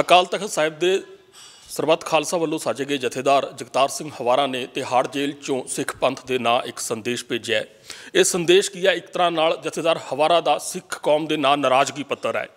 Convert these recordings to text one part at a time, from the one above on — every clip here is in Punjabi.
ਅਕਾਲ ਤਖਤ ਸਾਹਿਬ ਦੇ ਸਰਬੱਤ ਖਾਲਸਾ ਵੱਲੋਂ ਸਾਜੇ ਗਏ ਜਥੇਦਾਰ ਜਗਤਾਰ ਸਿੰਘ ਹਵਾਰਾ ਨੇ ਤਿਹਾੜ ਜੇਲ੍ਹ ਚੋਂ ਸਿੱਖ ਪੰਥ ਦੇ ਨਾਂ ਇੱਕ ਸੰਦੇਸ਼ ਭੇਜਿਆ ਇਹ ਸੰਦੇਸ਼ ਕੀ ਹੈ? ਇੱਕ ਤਰ੍ਹਾਂ ਨਾਲ ਜਥੇਦਾਰ ਹਵਾਰਾ ਦਾ ਸਿੱਖ ਕੌਮ ਦੇ ਨਾਂ ਨਾਰਾਜ਼ਗੀ ਪੱਤਰ ਹੈ।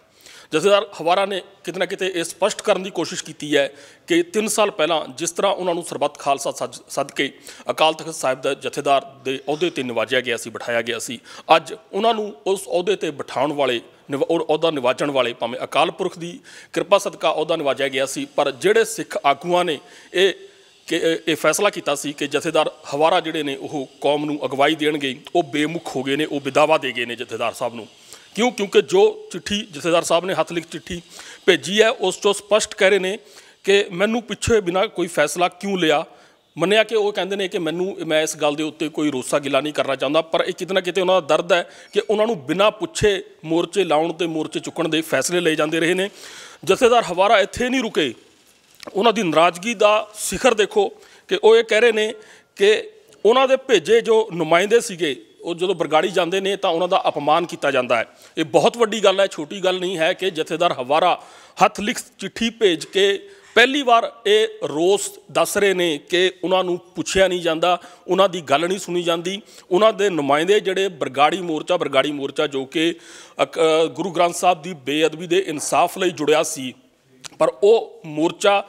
ਜਥੇਦਾਰ ਹਵਾਰਾ ਨੇ ਕਿਤੇ ਨਾ ਕਿਤੇ ਇਹ ਸਪਸ਼ਟ ਕਰਨ ਦੀ ਕੋਸ਼ਿਸ਼ ਕੀਤੀ ਹੈ ਕਿ 3 ਸਾਲ ਪਹਿਲਾਂ ਜਿਸ ਤਰ੍ਹਾਂ ਉਹਨਾਂ ਨੂੰ ਸਰਬੱਤ ਖਾਲਸਾ ਸੱਜ- ਸੱਦ ਕੇ ਅਕਾਲ ਤਖਤ ਸਾਹਿਬ ਦਾ ਜਥੇਦਾਰ ਦੇ ਅਹੁਦੇ ਤੇ ਨਿਵਾਜਿਆ ਗਿਆ ਸੀ, ਬਿਠਾਇਆ ਗਿਆ ਸੀ। ਅੱਜ ਉਹਨਾਂ ਨੂੰ ਉਸ ਅਹੁਦੇ ਤੇ ਬਿਠਾਉਣ ਵਾਲੇ ਨਿਵ- ਉਹ ਅਹੁਦਾ ਨਿਵਾਜਣ ਵਾਲੇ ਭਾਵੇਂ ਅਕਾਲ ਪੁਰਖ ਦੀ ਕਿਰਪਾ ਸਦਕਾ ਅਹੁਦਾ ਨਿਵਾਜਿਆ ਗਿਆ ਸੀ, ਪਰ ਜਿਹੜੇ ਸਿੱਖ ਆਗੂਆਂ ਨੇ ਇਹ ਕਿ, ਇਹ ਇਹ ਫੈਸਲਾ ਕੀਤਾ ਸੀ ਕਿ ਜਥੇਦਾਰ ਹਵਾਰਾ ਜਿਹੜੇ ਨੇ ਉਹ ਕੌਮ ਨੂੰ ਅਗਵਾਈ ਦੇਣਗੇ, ਉਹ ਬੇਮੁਖ ਹੋ ਗਏ ਨੇ, ਉਹ ਵਿਦਾਵਾ ਦੇ ਗਏ ਨੇ ਜਥੇਦਾਰ ਸਾਹਿਬ ਨੂੰ। ਕਿਉਂ? ਕਿਉਂਕਿ ਜੋ ਚਿੱਠੀ ਜਥੇਦਾਰ ਸਾਹਿਬ ਨੇ ਹੱਥ ਲਿਖ ਚਿੱਠੀ ਭੇਜੀ ਹੈ, ਉਸ ਤੋਂ ਸਪਸ਼ਟ ਕਹਿ ਰਹੇ ਨੇ ਕਿ ਮੈਨੂੰ ਪਿੱਛੇ ਬਿਨਾ ਕੋਈ ਫੈਸਲਾ ਕਿਉਂ ਲਿਆ? ਮੰਨਿਆ ਕਿ ਉਹ ਕਹਿੰਦੇ ਨੇ ਕਿ ਮੈਨੂੰ, ਮੈਂ ਇਸ ਗੱਲ ਦੇ ਉੱਤੇ ਕੋਈ ਰੋਸਾ ਗਿਲਾ ਨਹੀਂ ਕਰਨਾ ਚਾਹੁੰਦਾ, ਪਰ ਇਹ ਕਿਤੇ ਨਾ ਕਿਤੇ ਉਹਨਾਂ ਦਾ ਦਰਦ ਹੈ ਕਿ ਉਹਨਾਂ ਨੂੰ ਬਿਨਾਂ ਪੁੱਛੇ ਮੋਰਚੇ ਲਾਉਣ ਤੇ ਮੋਰਚੇ ਚੁੱਕਣ ਦੇ ਫੈਸਲੇ ਲਏ ਜਾਂਦੇ ਰਹੇ ਨੇ। ਜਥੇਦਾਰ ਹਵਾਰਾ ਇੱਥੇ ਨਹੀਂ ਰੁਕੇ। ਉਹਨਾਂ ਦੀ ਨਾਰਾਜ਼ਗੀ ਦਾ ਸਿਖਰ ਦੇਖੋ ਕਿ ਉਹ ਇਹ ਕਹਿ ਰਹੇ ਨੇ ਕਿ ਉਹਨਾਂ ਦੇ ਭੇਜੇ ਜੋ ਨੁਮਾਇੰਦੇ ਸੀਗੇ ਉਹ ਜਦੋਂ ਬਰਗਾੜੀ ਜਾਂਦੇ ਨੇ ਤਾਂ ਉਹਨਾਂ ਦਾ ਅਪਮਾਨ ਕੀਤਾ ਜਾਂਦਾ ਹੈ। ਇਹ ਬਹੁਤ ਵੱਡੀ ਗੱਲ ਹੈ, ਛੋਟੀ ਗੱਲ ਨਹੀਂ ਹੈ ਕਿ ਜਥੇਦਾਰ ਹਵਾਰਾ ਹੱਥ ਲਿਖ ਚਿੱਠੀ ਭੇਜ ਕੇ ਪਹਿਲੀ ਵਾਰ ਇਹ ਰੋਸ ਦੱਸ ਰਹੇ ਨੇ ਕਿ ਉਹਨਾਂ ਨੂੰ ਪੁੱਛਿਆ ਨਹੀਂ ਜਾਂਦਾ, ਉਹਨਾਂ ਦੀ ਗੱਲ ਨਹੀਂ ਸੁਣੀ ਜਾਂਦੀ। ਉਹਨਾਂ ਦੇ ਨੁਮਾਇੰਦੇ ਜਿਹੜੇ ਬਰਗਾੜੀ ਮੋਰਚਾ ਬਰਗਾੜੀ ਮੋਰਚਾ ਜੋ ਕਿ, ਅਕ- ਗੁਰੂ ਗ੍ਰੰਥ ਸਾਹਿਬ ਦੀ ਬੇਅਦਬੀ ਦੇ ਇਨਸਾਫ ਲਈ ਜੁੜਿਆ ਸੀ, ਪਰ ਉਹ ਮੋਰਚਾ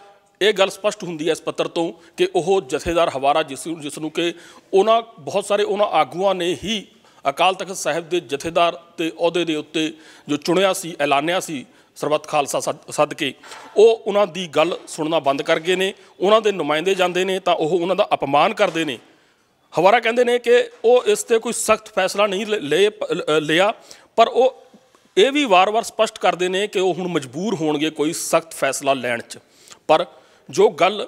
ਇਹ ਗੱਲ ਸਪਸ਼ਟ ਹੁੰਦੀ ਹੈ ਇਸ ਪੱਤਰ ਤੋਂ ਕਿ ਉਹ ਜਥੇਦਾਰ ਹਵਾਰਾ ਜਿਸ ਜਿਸ ਨੂੰ ਕਿ ਉਹਨਾਂ ਬਹੁਤ ਸਾਰੇ ਉਹਨਾਂ ਆਗੂਆਂ ਨੇ ਹੀ ਅਕਾਲ ਤਖਤ ਸਾਹਿਬ ਦੇ ਜਥੇਦਾਰ ਤੇ ਅਹੁਦੇ ਦੇ ਉੱਤੇ ਜੋ ਚੁਣਿਆ ਸੀ, ਐਲਾਨਿਆ ਸੀ, ਸਰਬੱਤ ਖਾਲਸਾ ਸੱਦ- ਸੱਦ ਕੇ, ਉਹ ਉਹਨਾਂ ਦੀ ਗੱਲ ਸੁਣਨਾ ਬੰਦ ਕਰ ਗਏ ਨੇ, ਉਹਨਾਂ ਦੇ ਨੁਮਾਇੰਦੇ ਜਾਂਦੇ ਨੇ ਤਾਂ ਉਹ ਉਹਨਾਂ ਦਾ ਅਪਮਾਨ ਕਰਦੇ ਨੇ। ਹਵਾਰਾ ਕਹਿੰਦੇ ਨੇ ਕਿ ਉਹ ਇਸ ਤੇ ਕੋਈ ਸਖਤ ਫੈਸਲਾ ਨਹੀਂ ਲ- ਲਏ ਲਿਆ, ਪਰ ਉਹ ਇਹ ਵੀ ਵਾਰ-ਵਾਰ ਸਪਸ਼ਟ ਕਰਦੇ ਨੇ ਕਿ ਉਹ ਹੁਣ ਮਜਬੂਰ ਹੋਣਗੇ ਕੋਈ ਸਖਤ ਫੈਸਲਾ ਲੈਣ 'ਚ। ਪਰ ਜੋ ਗੱਲ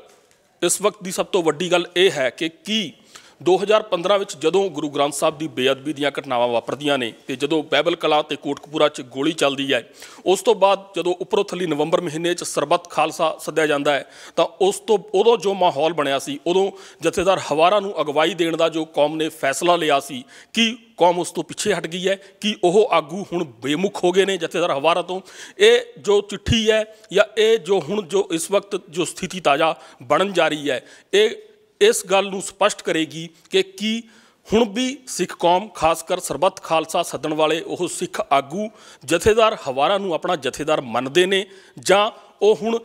ਇਸ ਵਕਤ ਦੀ ਸਭ ਤੋਂ ਵੱਡੀ ਗੱਲ ਇਹ ਹੈ ਕਿ ਕੀ 2015 ਵਿੱਚ ਜਦੋਂ ਗੁਰੂ ਗ੍ਰੰਥ ਸਾਹਿਬ ਦੀ ਬੇਅਦਬੀ ਦੀਆਂ ਘਟਨਾਵਾਂ ਵਾਪਰਦੀਆਂ ਨੇ ਤੇ ਜਦੋਂ ਬਹਿਬਲ ਕਲਾ ਤੇ ਕੋਟਕਪੂਰਾ 'ਚ ਗੋਲੀ ਚੱਲਦੀ ਹੈ, ਉਸ ਤੋਂ ਬਾਅਦ ਜਦੋਂ ਉੱਪਰੋਂ ਥੱਲੀ ਨਵੰਬਰ ਮਹੀਨੇ 'ਚ ਸਰਬੱਤ ਖਾਲਸਾ ਸੱਦਿਆ ਜਾਂਦਾ ਹੈ, ਤਾਂ ਉਸ ਤੋਂ ਉਦੋਂ ਜੋ ਮਾਹੌਲ ਬਣਿਆ ਸੀ, ਉਦੋਂ ਜਥੇਦਾਰ ਹਵਾਰਾ ਨੂੰ ਅਗਵਾਈ ਦੇਣ ਦਾ ਜੋ ਕੌਮ ਨੇ ਫੈਸਲਾ ਲਿਆ ਸੀ, ਕਿ ਕੌਮ ਉਸ ਤੋਂ ਪਿੱਛੇ ਹਟ ਗਈ ਹੈ, ਕਿ ਉਹ ਆਗੂ ਹੁਣ ਬੇਮੁਖ ਹੋ ਗਏ ਨੇ ਜਥੇਦਾਰ ਹਵਾਰਾ ਤੋਂ? ਇਹ ਜੋ ਚਿੱਠੀ ਹੈ ਜਾਂ ਇਹ ਜੋ ਹੁਣ ਜੋ ਇਸ ਵਕਤ ਜੋ ਸਥਿਤੀ ਤਾਜ਼ਾ ਬਣਨ ਜਾ ਰਹੀ ਹੈ, ਇਹ ਇਸ ਗੱਲ ਨੂੰ ਸਪਸ਼ਟ ਕਰੇਗੀ ਕਿ ਕੀ ਹੁਣ ਵੀ ਸਿੱਖ ਕੌਮ, ਖਾਸ ਕਰ ਸਰਬੱਤ ਖਾਲਸਾ ਸੱਦਣ ਵਾਲੇ ਉਹ ਸਿੱਖ ਆਗੂ, ਜਥੇਦਾਰ ਹਵਾਰਾ ਨੂੰ ਆਪਣਾ ਜਥੇਦਾਰ ਮੰਨਦੇ ਨੇ ਜਾਂ ਉਹ ਹੁਣ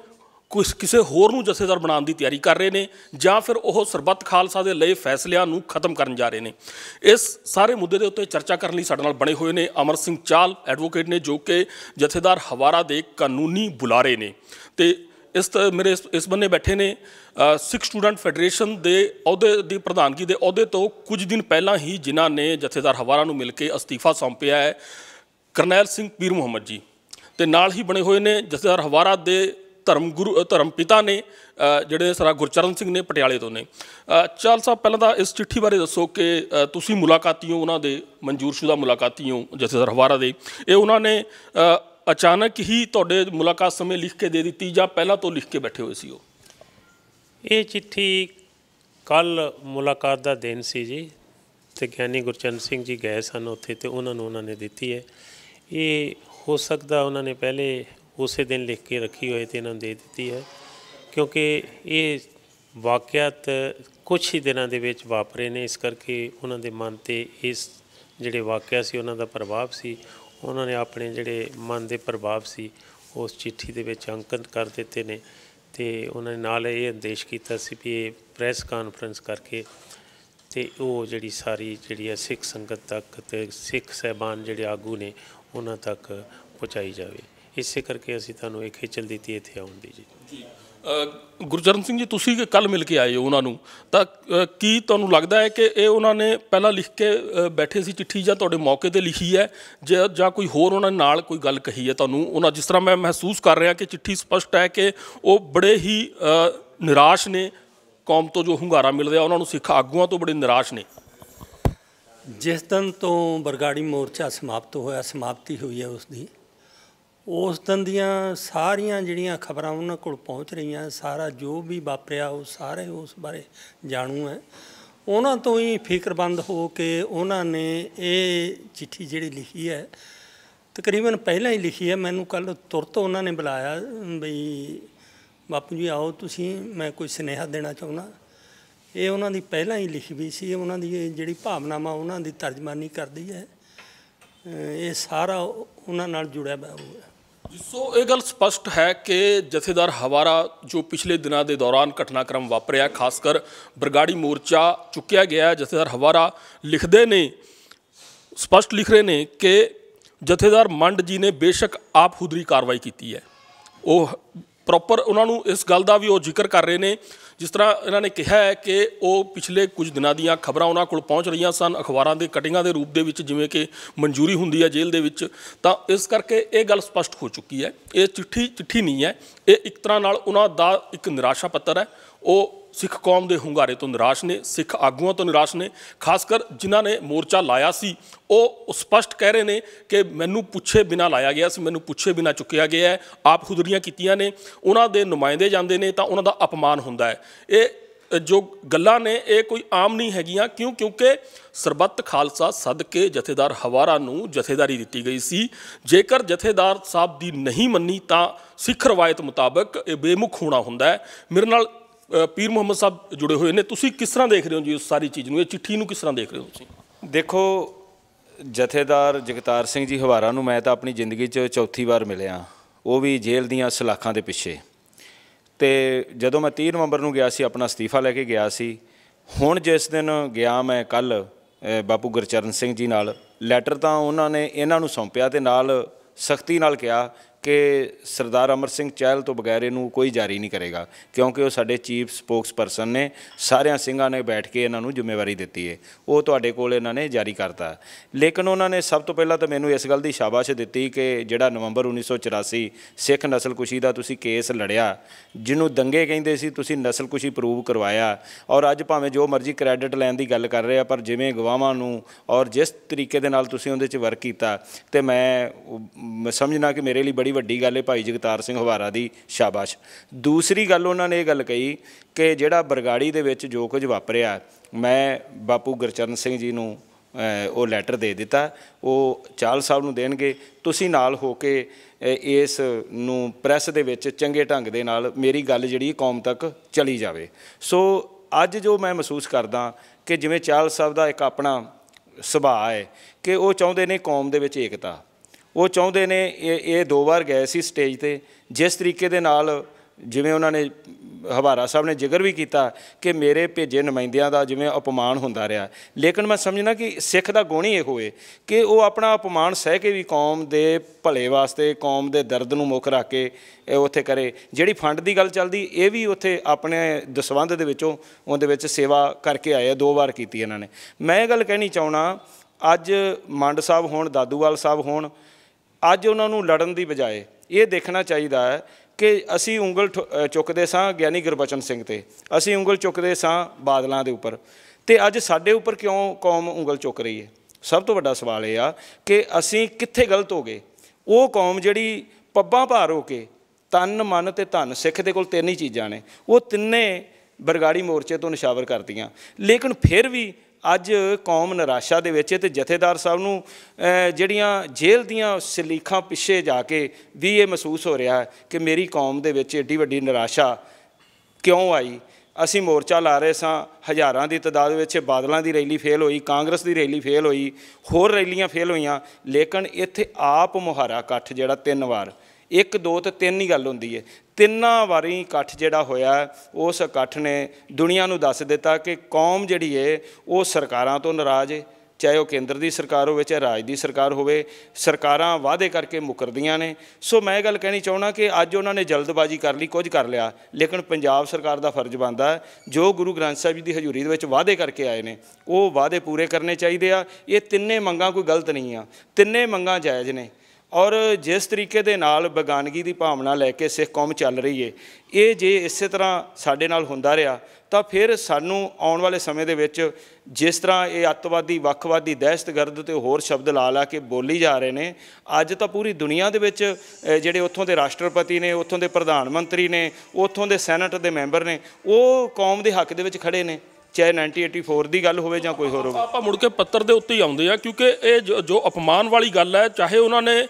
ਕੁਸ ਕਿਸੇ ਹੋਰ ਨੂੰ ਜਥੇਦਾਰ ਬਣਾਉਣ ਦੀ ਤਿਆਰੀ ਕਰ ਰਹੇ ਨੇ ਜਾਂ ਫਿਰ ਉਹ ਸਰਬੱਤ ਖਾਲਸਾ ਦੇ ਲਏ ਫੈਸਲਿਆਂ ਨੂੰ ਖਤਮ ਕਰਨ ਜਾ ਰਹੇ ਨੇ। ਇਸ ਸਾਰੇ ਮੁੱਦੇ ਦੇ ਉੱਤੇ ਚਰਚਾ ਕਰਨ ਲਈ ਸਾਡੇ ਨਾਲ ਬਣੇ ਹੋਏ ਨੇ ਅਮਰ ਸਿੰਘ ਚਾਲ, ਐਡਵੋਕੇਟ ਨੇ ਜੋ ਕਿ ਜਥੇਦਾਰ ਹਵਾਰਾ ਦੇ ਕਾਨੂੰਨੀ ਬੁਲਾਰੇ ਨੇ। ਤੇ ਇਸ ਤ- ਮੇਰੇ ਇਸ- ਇਸ ਬੰਨੇ ਬੈਠੇ ਨੇ ਸਿੱਖ ਸਟੂਡੈਂਟ ਫੈਡਰੇਸ਼ਨ ਦੇ ਅਹੁਦੇ ਦੀ ਪ੍ਰਧਾਨਗੀ ਦੇ ਅਹੁਦੇ ਤੋਂ ਕੁਝ ਦਿਨ ਪਹਿਲਾਂ ਹੀ ਜਿਨ੍ਹਾਂ ਨੇ ਜਥੇਦਾਰ ਹਵਾਰਾ ਨੂੰ ਮਿਲ ਕੇ ਅਸਤੀਫਾ ਸੌਂਪਿਆ ਹੈ, ਕਰਨੈਲ ਸਿੰਘ ਪੀਰ ਮੁਹੰਮਦ ਜੀ। ਤੇ ਨਾਲ ਹੀ ਬਣੇ ਹੋਏ ਨੇ ਜਥੇਦਾਰ ਹਵਾਰਾ ਦੇ ਧਰਮ ਗੁਰੂ ਧਰਮ ਪਿਤਾ ਨੇ ਜਿਹੜੇ ਸਰਾ ਗੁਰਚਰਨ ਸਿੰਘ ਨੇ ਪਟਿਆਲੇ ਤੋਂ ਨੇ। ਚਾਲ ਸਾਹਿਬ, ਪਹਿਲਾਂ ਤਾਂ ਇਸ ਚਿੱਠੀ ਬਾਰੇ ਦੱਸੋ ਕਿ ਤੁਸੀਂ ਮੁਲਾਕਾਤੀ ਹੋ, ਉਹਨਾਂ ਦੇ ਮਨਜ਼ੂਰਸ਼ੁਦਾ ਮੁਲਾਕਾਤੀ ਹੋ ਜਥੇਦਾਰ ਹਵਾਰਾ ਦੇ। ਇਹ ਉਹਨਾਂ ਨੇ ਅਚਾਨਕ ਹੀ ਤੁਹਾਡੇ ਮੁਲਾਕਾਤ ਸਮੇਂ ਲਿਖ ਕੇ ਦੇ ਦਿੱਤੀ ਜਾਂ ਪਹਿਲਾਂ ਤੋਂ ਲਿਖ ਕੇ ਬੈਠੇ ਹੋਏ ਸੀ ਉਹ? ਇਹ ਚਿੱਠੀ ਕੱਲ ਮੁਲਾਕਾਤ ਦਾ ਦਿਨ ਸੀ ਜੀ ਤੇ ਗਿਆਨੀ ਗੁਰਚਰਨ ਸਿੰਘ ਜੀ ਗਏ ਸਨ ਉੱਥੇ ਤੇ ਉਹਨਾਂ ਨੂੰ ਉਹਨਾਂ ਨੇ ਦਿੱਤੀ ਹੈ। ਇਹ ਹੋ ਸਕਦਾ ਉਹਨਾਂ ਨੇ ਪਹਿਲੇ ਉਸੇ ਦਿਨ ਲਿਖ ਕੇ ਰੱਖੀ ਹੋਏ ਤੇ ਇਹਨਾਂ ਨੂੰ ਦੇ ਦਿੱਤੀ ਹੈ ਕਿਉਂਕਿ ਇਹ ਵਾਕਿਆਤ ਕੁਝ ਹੀ ਦਿਨਾਂ ਦੇ ਵਿੱਚ ਵਾਪਰੇ ਨੇ, ਇਸ ਕਰਕੇ ਉਹਨਾਂ ਦੇ ਮਨ ਤੇ ਇਸ ਜਿਹੜੇ ਵਾਕਿਆ ਸੀ ਉਹਨਾਂ ਦਾ ਪ੍ਰਭਾਵ ਸੀ ਉਹਨਾਂ ਨੇ ਆਪਣੇ ਜਿਹੜੇ ਮਨ ਦੇ ਪ੍ਰਭਾਵ ਸੀ, ਉਸ ਚਿੱਠੀ ਦੇ ਵਿੱਚ ਅੰਕਨ ਕਰ ਦਿੱਤੇ ਨੇ ਤੇ ਉਹਨਾਂ ਨੇ ਨਾਲ ਇਹ ਅੰਦੇਸ਼ ਕੀਤਾ ਸੀ ਵੀ ਇਹ ਪ੍ਰੈਸ ਕਾਨਫਰੰਸ ਕਰਕੇ ਤੇ ਉਹ ਜਿਹੜੀ ਸਾਰੀ ਜਿਹੜੀ ਹੈ ਸਿੱਖ ਸੰਗਤ ਤੱਕ ਤੇ ਸਿੱਖ ਸਹਿਬਾਨ ਜਿਹੜੇ ਆਗੂ ਨੇ, ਉਹਨਾਂ ਤੱਕ ਪਹੁੰਚਾਈ ਜਾਵੇ। ਇਸੇ ਕਰਕੇ ਅਸੀਂ ਤੁਹਾਨੂੰ ਇਹ ਖੇਚਲ ਦਿੱਤੀ ਇੱਥੇ ਆਉਣ ਦੀ ਜੀ। ਅ, ਗੁਰਚਰਨ ਸਿੰਘ ਜੀ ਤੁਸੀਂ ਕੱਲ ਮਿਲ ਕੇ ਆਏ ਹੋ ਉਹਨਾਂ ਨੂੰ? ਤਾਂ ਕੀ ਤੁਹਾਨੂੰ ਲੱਗਦਾ ਹੈ ਕਿ ਇਹ ਉਹਨਾਂ ਨੇ ਪਹਿਲਾਂ ਲਿਖ ਕੇ ਬੈਠੇ ਸੀ ਚਿੱਠੀ ਜਾਂ ਤੁਹਾਡੇ ਮੌਕੇ ਤੇ ਲਿਖੀ ਹੈ? ਜਾਂ ਜਾਂ ਕੋਈ ਹੋਰ ਉਹਨਾਂ ਨਾਲ ਕੋਈ ਗੱਲ ਕਹੀ ਹੈ ਤੁਹਾਨੂੰ? ਉਹਨਾਂ ਜਿਸ ਤਰ੍ਹਾਂ ਮੈਂ ਮਹਿਸੂਸ ਕਰ ਰਿਹਾ ਕਿ ਚਿੱਠੀ ਸਪਸ਼ਟ ਹੈ ਕਿ ਉਹ ਬੜੇ ਹੀ ਨਿਰਾਸ਼ ਨੇ। ਕੌਮ ਤੋਂ ਜੋ ਹੁੰਗਾਰਾ ਮਿਲ ਰਿਹਾ ਉਹਨਾਂ ਨੂੰ ਸਿੱਖ ਆਗੂਆਂ ਤੋਂ ਬੜੇ ਨਿਰਾਸ਼ ਨੇ। ਜਿਸ ਦਿਨ ਤੋਂ ਬਰਗਾੜੀ ਮੋਰਚਾ ਸਮਾਪਤ ਹੋਇਆ ਸਮਾਪਤੀ ਹੋਈ ਹੈ ਉਸ ਦੀ ਉਸ ਦਿਨ ਦੀਆਂ ਸਾਰੀਆਂ ਜਿਹੜੀਆਂ ਖਬਰਾਂ ਉਹਨਾਂ ਕੋਲ ਪਹੁੰਚ ਰਹੀਆਂ, ਸਾਰਾ ਜੋ ਵੀ ਵਾਪਰਿਆ ਉਹ ਸਾਰੇ ਉਸ ਬਾਰੇ ਜਾਣੂ ਹੈ। ਉਹਨਾਂ ਤੋਂ ਹੀ ਫਿਕਰਬੰਦ ਹੋ ਕੇ ਉਹਨਾਂ ਨੇ ਇਹ ਚਿੱਠੀ ਜਿਹੜੀ ਲਿਖੀ ਹੈ, ਤਕਰੀਬਨ ਪਹਿਲਾਂ ਹੀ ਲਿਖੀ ਹੈ। ਮੈਨੂੰ ਕੱਲ ਤੁਰਤ ਉਹਨਾਂ ਨੇ ਬੁਲਾਇਆ, ਬਈ ਬਾਪੂ ਜੀ ਆਓ ਤੁਸੀਂ, ਮੈਂ ਕੋਈ ਸੁਨੇਹਾ ਦੇਣਾ ਚਾਹੁੰਦਾ। ਇਹ ਉਹਨਾਂ ਦੀ ਪਹਿਲਾਂ ਹੀ ਲਿਖੀ ਵੀ ਸੀ, ਉਹਨਾਂ ਦੀ ਇਹ ਜਿਹੜੀ ਭਾਵਨਾਵਾਂ ਉਹਨਾਂ ਦੀ ਤਰਜਮਾਨੀ ਕਰਦੀ ਹੈ, ਇਹ ਸਾਰਾ ਉਹਨਾਂ ਨਾਲ ਜੁੜਿਆ ਹੋਇਆ। ਹੈ ਸੋ ਇਹ ਗੱਲ ਸਪਸ਼ਟ ਹੈ ਕਿ ਜਥੇਦਾਰ ਹਵਾਰਾ, ਜੋ ਪਿਛਲੇ ਦਿਨਾਂ ਦੇ ਦੌਰਾਨ ਘਟਨਾਕ੍ਰਮ ਵਾਪਰਿਆ ਖਾਸ ਕਰ ਬਰਗਾੜੀ ਮੋਰਚਾ ਚੁੱਕਿਆ ਗਿਆ ਜਥੇਦਾਰ ਹਵਾਰਾ ਲਿਖਦੇ ਨੇ, ਸਪਸ਼ਟ ਲਿਖ ਰਹੇ ਨੇ ਕਿ ਜਥੇਦਾਰ ਮੰਡ ਜੀ ਨੇ ਬੇਸ਼ੱਕ ਆਪ ਖੁਦਰੀ ਕਾਰਵਾਈ ਕੀਤੀ ਹੈ। ਉਹ ਪ੍ਰੋਪਰ ਉਹਨਾਂ ਨੂੰ ਇਸ ਗੱਲ ਦਾ ਵੀ ਉਹ ਜ਼ਿਕਰ ਕਰ ਰਹੇ ਨੇ, ਜਿਸ ਤਰ੍ਹਾਂ ਇਹਨਾਂ ਨੇ ਕਿਹਾ ਹੈ ਕਿ ਉਹ ਪਿਛਲੇ ਕੁਝ ਦਿਨਾਂ ਦੀਆਂ ਖਬਰਾਂ ਉਹਨਾਂ ਕੋਲ ਪਹੁੰਚ ਰਹੀਆਂ ਸਨ, ਅਖਬਾਰਾਂ ਦੇ ਕਟਿੰਗਾਂ ਦੇ ਰੂਪ ਦੇ ਵਿੱਚ, ਜਿਵੇਂ ਕਿ ਮਨਜ਼ੂਰੀ ਹੁੰਦੀ ਹੈ ਜੇਲ੍ਹ ਦੇ ਵਿੱਚ, ਤਾਂ ਇਸ ਕਰਕੇ ਇਹ ਗੱਲ ਸਪਸ਼ਟ ਹੋ ਚੁੱਕੀ ਹੈ। ਇਹ ਚਿੱਠੀ ਚਿੱਠੀ ਨਹੀਂ ਹੈ। ਇਹ ਇੱਕ ਤਰ੍ਹਾਂ ਨਾਲ ਉਹਨਾਂ ਦਾ ਇੱਕ ਨਿਰਾਸ਼ਾ ਪੱਤਰ ਹੈ। ਉਹ ਸਿੱਖ ਕੌਮ ਦੇ ਹੁੰਗਾਰੇ ਤੋਂ ਨਿਰਾਸ਼ ਨੇ, ਸਿੱਖ ਆਗੂਆਂ ਤੋਂ ਨਿਰਾਸ਼ ਨੇ ਖਾਸ ਕਰ ਜਿਨ੍ਹਾਂ ਨੇ ਮੋਰਚਾ ਲਾਇਆ ਸੀ। ਉਹ ਸਪਸ਼ਟ ਕਹਿ ਰਹੇ ਨੇ ਕਿ ਮੈਨੂੰ ਪੁੱਛੇ ਬਿਨਾ ਲਾਇਆ ਗਿਆ ਸੀ, ਮੈਨੂੰ ਪੁੱਛੇ ਬਿਨਾ ਚੁੱਕਿਆ ਗਿਆ ਹੈ, ਆਪ ਖੁਦਰੀਆਂ ਕੀਤੀਆਂ ਨੇ, ਉਹਨਾਂ ਦੇ ਨੁਮਾਇੰਦੇ ਜਾਂਦੇ ਨੇ ਤਾਂ ਉਹਨਾਂ ਦਾ ਅਪਮਾਨ ਹੁੰਦਾ ਹੈ। ਇਹ ਜੋ ਗੱਲਾਂ ਨੇ, ਇਹ ਕੋਈ ਆਮ ਨਹੀਂ ਹੈਗੀਆਂ, ਕਿਉਂ? ਕਿਉਂਕਿ ਸਰਬੱਤ ਖਾਲਸਾ ਸਦਕੇ ਜਥੇਦਾਰ ਹਵਾਰਾ ਨੂੰ ਜਥੇਦਾਰੀ ਦਿੱਤੀ ਗਈ ਸੀ। ਜੇਕਰ ਜਥੇਦਾਰ ਸਾਹਿਬ ਦੀ ਨਹੀਂ ਮੰਨੀ ਤਾਂ ਸਿੱਖ ਰਵਾਇਤ ਮੁਤਾਬਕ ਇਹ ਬੇਮੁਖ ਹੋਣਾ ਹੁੰਦਾ ਹੈ। ਮੇਰੇ ਨਾਲ ਪੀਰ ਮੁਹੰਮਦ ਸਾਹਿਬ ਜੁੜੇ ਹੋਏ ਨੇ। ਤੁਸੀਂ ਕਿਸ ਤਰ੍ਹਾਂ ਦੇਖ ਰਹੇ ਹੋ ਜੀ ਉਸ ਸਾਰੀ ਚੀਜ਼ ਨੂੰ? ਇਹ ਚਿੱਠੀ ਨੂੰ ਕਿਸ ਤਰ੍ਹਾਂ ਦੇਖ ਰਹੇ ਹੋ ਤੁਸੀਂ? ਦੇਖੋ, ਜਥੇਦਾਰ ਜਗਤਾਰ ਸਿੰਘ ਜੀ ਹਵਾਰਾ ਨੂੰ ਮੈਂ ਤਾਂ ਆਪਣੀ ਜ਼ਿੰਦਗੀ 'ਚ ਚੌਥੀ ਵਾਰ ਮਿਲਿਆ। ਉਹ ਵੀ ਜੇਲ੍ਹ ਦੀਆਂ ਸਲਾਖਾਂ ਦੇ ਪਿੱਛੇ। ਤੇ ਜਦੋਂ ਮੈਂ 30 ਨਵੰਬਰ ਨੂੰ ਗਿਆ ਸੀ, ਆਪਣਾ ਅਸਤੀਫਾ ਲੈ ਕੇ ਗਿਆ ਸੀ, ਹੁਣ ਜਿਸ ਦਿਨ ਗਿਆ ਮੈਂ ਕੱਲ ਬਾਪੂ ਗੁਰਚਰਨ ਸਿੰਘ ਜੀ ਨਾਲ, ਲੈਟਰ ਤਾਂ ਉਹਨਾਂ ਨੇ ਇਹਨਾਂ ਨੂੰ ਸੌਂਪਿਆ ਤੇ ਨਾਲ ਸਖਤੀ ਨਾਲ ਕਿਹਾ ਕਿ ਸਰਦਾਰ ਅਮਰ ਸਿੰਘ ਚਹਿਲ ਤੋਂ ਬਗੈਰ ਇਹਨੂੰ ਕੋਈ ਜਾਰੀ ਨਹੀਂ ਕਰੇਗਾ, ਕਿਉਂਕਿ ਉਹ ਸਾਡੇ ਚੀਫ ਸਪੋਕਸ ਪਰਸਨ ਨੇ, ਸਾਰਿਆਂ ਸਿੰਘਾਂ ਨੇ ਬੈਠ ਕੇ ਇਹਨਾਂ ਨੂੰ ਜ਼ਿੰਮੇਵਾਰੀ ਦਿੱਤੀ ਹੈ ਉਹ ਤੁਹਾਡੇ ਕੋਲ ਇਹਨਾਂ ਨੇ ਜਾਰੀ ਕਰਤਾ। ਲੇਕਿਨ ਉਹਨਾਂ ਨੇ ਸਭ ਤੋਂ ਪਹਿਲਾਂ ਤਾਂ ਮੈਨੂੰ ਇਸ ਗੱਲ ਦੀ ਸ਼ਾਬਾਸ਼ ਦਿੱਤੀ ਕਿ ਜਿਹੜਾ ਨਵੰਬਰ 1984 ਸਿੱਖ ਨਸਲਕੁਸ਼ੀ ਦਾ ਤੁਸੀਂ ਕੇਸ ਲੜਿਆ, ਜਿਹਨੂੰ ਦੰਗੇ ਕਹਿੰਦੇ ਸੀ, ਤੁਸੀਂ ਨਸਲਕੁਸ਼ੀ ਪ੍ਰੂਵ ਕਰਵਾਇਆ। ਔਰ ਅੱਜ ਭਾਵੇਂ ਜੋ ਮਰਜ਼ੀ ਕ੍ਰੈਡਿਟ ਲੈਣ ਦੀ ਗੱਲ ਕਰ ਰਹੇ ਆ, ਪਰ ਜਿਵੇਂ ਗਵਾਹਾਂ ਨੂੰ ਔਰ ਜਿਸ ਤਰੀਕੇ ਦੇ ਨਾਲ ਤੁਸੀਂ ਉਹਦੇ 'ਚ ਵਰਕ ਕੀਤਾ, ਤੇ ਮੈਂ ਸਮਝਣਾ ਕਿ ਮੇਰੇ ਲਈ ਬੜੀ ਵੱਡੀ ਗੱਲ ਹੈ ਭਾਈ ਜਗਤਾਰ ਸਿੰਘ ਹਵਾਰਾ ਦੀ ਸ਼ਾਬਾਸ਼। ਦੂਸਰੀ ਗੱਲ ਉਹਨਾਂ ਨੇ ਇਹ ਗੱਲ ਕਹੀ ਕਿ ਜਿਹੜਾ ਬਰਗਾੜੀ ਦੇ ਵਿੱਚ ਜੋ ਕੁਝ ਵਾਪਰਿਆ, ਮੈਂ ਬਾਪੂ ਗੁਰਚਰਨ ਸਿੰਘ ਜੀ ਨੂੰ ਉਹ ਲੈਟਰ ਦੇ ਦਿੱਤਾ, ਉਹ ਚਾਲ ਸਾਹਿਬ ਨੂੰ ਦੇਣਗੇ। ਤੁਸੀਂ ਨਾਲ ਹੋ ਕੇ ਇਸ ਨੂੰ ਪ੍ਰੈਸ ਦੇ ਵਿੱਚ ਚੰਗੇ ਢੰਗ ਦੇ ਨਾਲ ਮੇਰੀ ਗੱਲ ਜਿਹੜੀ ਕੌਮ ਤੱਕ ਚਲੀ ਜਾਵੇ। ਸੋ ਅੱਜ ਜੋ ਮੈਂ ਮਹਿਸੂਸ ਕਰਦਾ ਕਿ ਜਿਵੇਂ ਚਾਲ ਸਾਹਿਬ ਦਾ ਇੱਕ ਆਪਣਾ ਸੁਭਾਅ ਹੈ ਕਿ ਉਹ ਚਾਹੁੰਦੇ ਨੇ ਕੌਮ ਦੇ ਵਿੱਚ ਏਕਤਾ। ਉਹ ਚਾਹੁੰਦੇ ਨੇ ਇਹ ਇਹ ਦੋ ਵਾਰ ਗਏ ਸੀ ਸਟੇਜ ਤੇ। ਜਿਸ ਤਰੀਕੇ ਦੇ ਨਾਲ ਜਿਵੇਂ ਉਹਨਾਂ ਨੇ, ਹਵਾਰਾ ਸਾਹਿਬ ਨੇ ਜ਼ਿਕਰ ਵੀ ਕੀਤਾ ਕਿ ਮੇਰੇ ਭੇਜੇ ਨੁਮਾਇੰਦਿਆਂ ਦਾ ਜਿਵੇਂ ਅਪਮਾਨ ਹੁੰਦਾ ਰਿਹਾ। ਲੇਕਿਨ ਮੈਂ ਸਮਝਣਾ ਕਿ ਸਿੱਖ ਦਾ ਗੁਣ ਹੀ ਇਹ ਹੋਏ ਕਿ ਉਹ ਆਪਣਾ ਅਪਮਾਨ ਸਹਿ ਕੇ ਵੀ ਕੌਮ ਦੇ ਭਲੇ ਵਾਸਤੇ, ਕੌਮ ਦੇ ਦਰਦ ਨੂੰ ਮੁੱਖ ਰੱਖ ਕੇ ਉੱਥੇ ਕਰੇ। ਜਿਹੜੀ ਫੰਡ ਦੀ ਗੱਲ ਚੱਲਦੀ, ਇਹ ਵੀ ਉੱਥੇ ਆਪਣੇ ਦਸਵੰਧ ਦੇ ਵਿੱਚੋਂ ਉਹਦੇ ਵਿੱਚ ਸੇਵਾ ਕਰਕੇ ਆਏ ਆ, ਦੋ ਵਾਰ ਕੀਤੀ ਇਹਨਾਂ ਨੇ। ਮੈਂ ਇਹ ਗੱਲ ਕਹਿਣੀ ਚਾਹਣਾ ਅੱਜ ਮੰਡ ਸਾਹਿਬ ਹੋਣ, ਦਾਦੂਵਾਲ ਸਾਹਿਬ ਹੋਣ ਅੱਜ ਉਹਨਾਂ ਨੂੰ ਲੜਨ ਦੀ ਬਜਾਏ ਇਹ ਦੇਖਣਾ ਚਾਹੀਦਾ ਹੈ ਕਿ ਅਸੀਂ ਉਂਗਲ ਠੁ- ਚੁੱਕਦੇ ਸਾਂ ਗਿਆਨੀ ਗੁਰਬਚਨ ਸਿੰਘ ਤੇ। ਅਸੀਂ ਉਂਗਲ ਚੁੱਕਦੇ ਸਾਂ ਬਾਦਲਾਂ ਦੇ ਉੱਪਰ। ਤੇ ਅੱਜ ਸਾਡੇ ਉੱਪਰ ਕਿਉਂ ਕੌਮ ਉਂਗਲ ਚੁੱਕ ਰਹੀ ਹੈ? ਸਭ ਤੋਂ ਵੱਡਾ ਸਵਾਲ ਇਹ ਆ ਕਿ ਅਸੀਂ ਕਿੱਥੇ ਗਲਤ ਹੋ ਗਏ? ਉਹ ਕੌਮ ਜਿਹੜੀ ਪੱਬਾਂ ਭਾਰ ਹੋ ਕੇ ਤਨ, ਮਨ ਤੇ ਧਨ, ਸਿੱਖ ਦੇ ਕੋਲ ਤਿੰਨ ਹੀ ਚੀਜ਼ਾਂ ਨੇ। ਉਹ ਤਿੰਨੇ ਬਰਗਾੜੀ ਮੋਰਚੇ ਤੋਂ ਨਿਸ਼ਾਵਰ ਕਰਦੀਆਂ। ਲੇਕਿਨ ਫਿਰ ਵੀ ਅੱਜ ਕੌਮ ਨਿਰਾਸ਼ਾ ਦੇ ਵਿੱਚ ਹੈ ਤੇ ਜਥੇਦਾਰ ਸਾਹਿਬ ਨੂੰ ਜਿਹੜੀਆਂ ਜੇਲ੍ਹ ਦੀਆਂ ਸਲੀਖਾਂ ਪਿੱਛੇ ਜਾ ਕੇ ਵੀ ਇਹ ਮਹਿਸੂਸ ਹੋ ਰਿਹਾ ਹੈ ਕਿ ਮੇਰੀ ਕੌਮ ਦੇ ਵਿੱਚ ਏਡੀ ਵੱਡੀ ਨਿਰਾਸ਼ਾ ਕਿਉਂ ਆਈ? ਅਸੀਂ ਮੋਰਚਾ ਲਾ ਰਹੇ ਸਾਂ, ਹਜ਼ਾਰਾਂ ਦੀ ਤਦਾਦ ਵਿੱਚ ਬਾਦਲਾਂ ਦੀ ਰੈਲੀ ਫੇਲ ਹੋਈ, ਕਾਂਗਰਸ ਦੀ ਰੈਲੀ ਫੇਲ ਹੋਈ, ਹੋਰ ਰੈਲੀਆਂ ਫੇਲ ਹੋਈਆਂ, ਲੇਕਿਨ ਇੱਥੇ ਆਪ ਮੁਹਾਰਾ ਇਕੱਠ ਜਿਹੜਾ ਤਿੰਨ ਵਾਰ, ਇੱਕ, ਦੋ ਤੇ ਤਿੰਨ ਹੀ ਗੱਲ ਹੁੰਦੀ ਹੈ। ਤਿੰਨਾਂ ਵਾਰੀ ਇਕੱਠ ਜਿਹੜਾ ਹੋਇਆ, ਉਸ ਇਕੱਠ ਨੇ ਦੁਨੀਆ ਨੂੰ ਦੱਸ ਦਿੱਤਾ ਕਿ ਕੌਮ ਜਿਹੜੀ ਹੈ ਉਹ ਸਰਕਾਰਾਂ ਤੋਂ ਨਾਰਾਜ਼ ਹੈ ਚਾਹੇ ਉਹ ਕੇਂਦਰ ਦੀ ਸਰਕਾਰ ਹੋਵੇ, ਚਾਹੇ ਰਾਜ ਦੀ ਸਰਕਾਰ ਹੋਵੇ, ਸਰਕਾਰਾਂ ਵਾਅਦੇ ਕਰਕੇ ਮੁਕਰਦੀਆਂ ਨੇ। ਸੋ ਮੈਂ ਇਹ ਗੱਲ ਕਹਿਣੀ ਚਾਹਣਾ ਕਿ ਅੱਜ ਉਹਨਾਂ ਨੇ ਜਲਦਬਾਜ਼ੀ ਕਰ ਲਈ, ਕੁਝ ਕਰ ਲਿਆ। ਲੇਕਿਨ ਪੰਜਾਬ ਸਰਕਾਰ ਦਾ ਫਰਜ਼ ਬਣਦਾ ਜੋ ਗੁਰੂ ਗ੍ਰੰਥ ਸਾਹਿਬ ਜੀ ਦੀ ਹਜ਼ੂਰੀ ਦੇ ਵਿੱਚ ਵਾਅਦੇ ਕਰਕੇ ਆਏ ਨੇ, ਉਹ ਵਾਅਦੇ ਪੂਰੇ ਕਰਨੇ ਚਾਹੀਦੇ ਆ। ਇਹ ਤਿੰਨੇ ਮੰਗਾਂ ਕੋਈ ਗਲਤ ਨਹੀਂ ਆ। ਤਿੰਨੇ ਮੰਗਾਂ ਜਾਇਜ਼ ਨੇ। ਔਰ ਜਿਸ ਤਰੀਕੇ ਦੇ ਨਾਲ ਬਗਾਨਗੀ ਦੀ ਭਾਵਨਾ ਲੈ ਕੇ ਸਿੱਖ ਕੌਮ ਚੱਲ ਰਹੀ ਏ, ਇਹ ਜੇ ਇਸੇ ਤਰ੍ਹਾਂ ਸਾਡੇ ਨਾਲ ਹੁੰਦਾ ਰਿਹਾ, ਤਾਂ ਫਿਰ ਸਾਨੂੰ ਆਉਣ ਵਾਲੇ ਸਮੇਂ ਦੇ ਵਿੱਚ ਜਿਸ ਤਰ੍ਹਾਂ ਇਹ ਅੱਤਵਾਦੀ, ਵੱਖਵਾਦੀ, ਦਹਿਸ਼ਤਗਰਦ ਤੇ ਹੋਰ ਸ਼ਬਦ ਲਾ ਲਾ ਕੇ ਬੋਲੀ ਜਾ ਰਹੇ ਨੇ, ਅੱਜ ਤਾਂ ਪੂਰੀ ਦੁਨੀਆ ਦੇ ਵਿੱਚ ਜਿਹੜੇ ਉੱਥੋਂ ਦੇ ਰਾਸ਼ਟਰਪਤੀ ਨੇ, ਉੱਥੋਂ ਦੇ ਪ੍ਰਧਾਨ ਮੰਤਰੀ ਨੇ, ਉੱਥੋਂ ਦੇ ਸੈਨੇਟ ਦੇ ਮੈਂਬਰ ਨੇ, ਉਹ ਕੌਮ ਦੇ ਹੱਕ ਦੇ ਵਿੱਚ ਖੜੇ ਨੇ। ਚਾਹੇ 1984 ਦੀ ਗੱਲ ਹੋਵੇ ਜਾਂ ਕੋਈ ਹੋਰ ਹੋਵੇ। ਆਪਾਂ ਮੁੜ ਕੇ ਪੱਤਰ ਦੇ ਉੱਤੇ ਹੀ ਆਉਂਦੇ ਆ, ਕਿਉਂਕਿ ਇਹ ਜੋ- ਅਪਮਾਨ ਵਾਲੀ ਗੱਲ ਹੈ, ਚਾਹੇ ਉਹਨਾਂ ਨੇ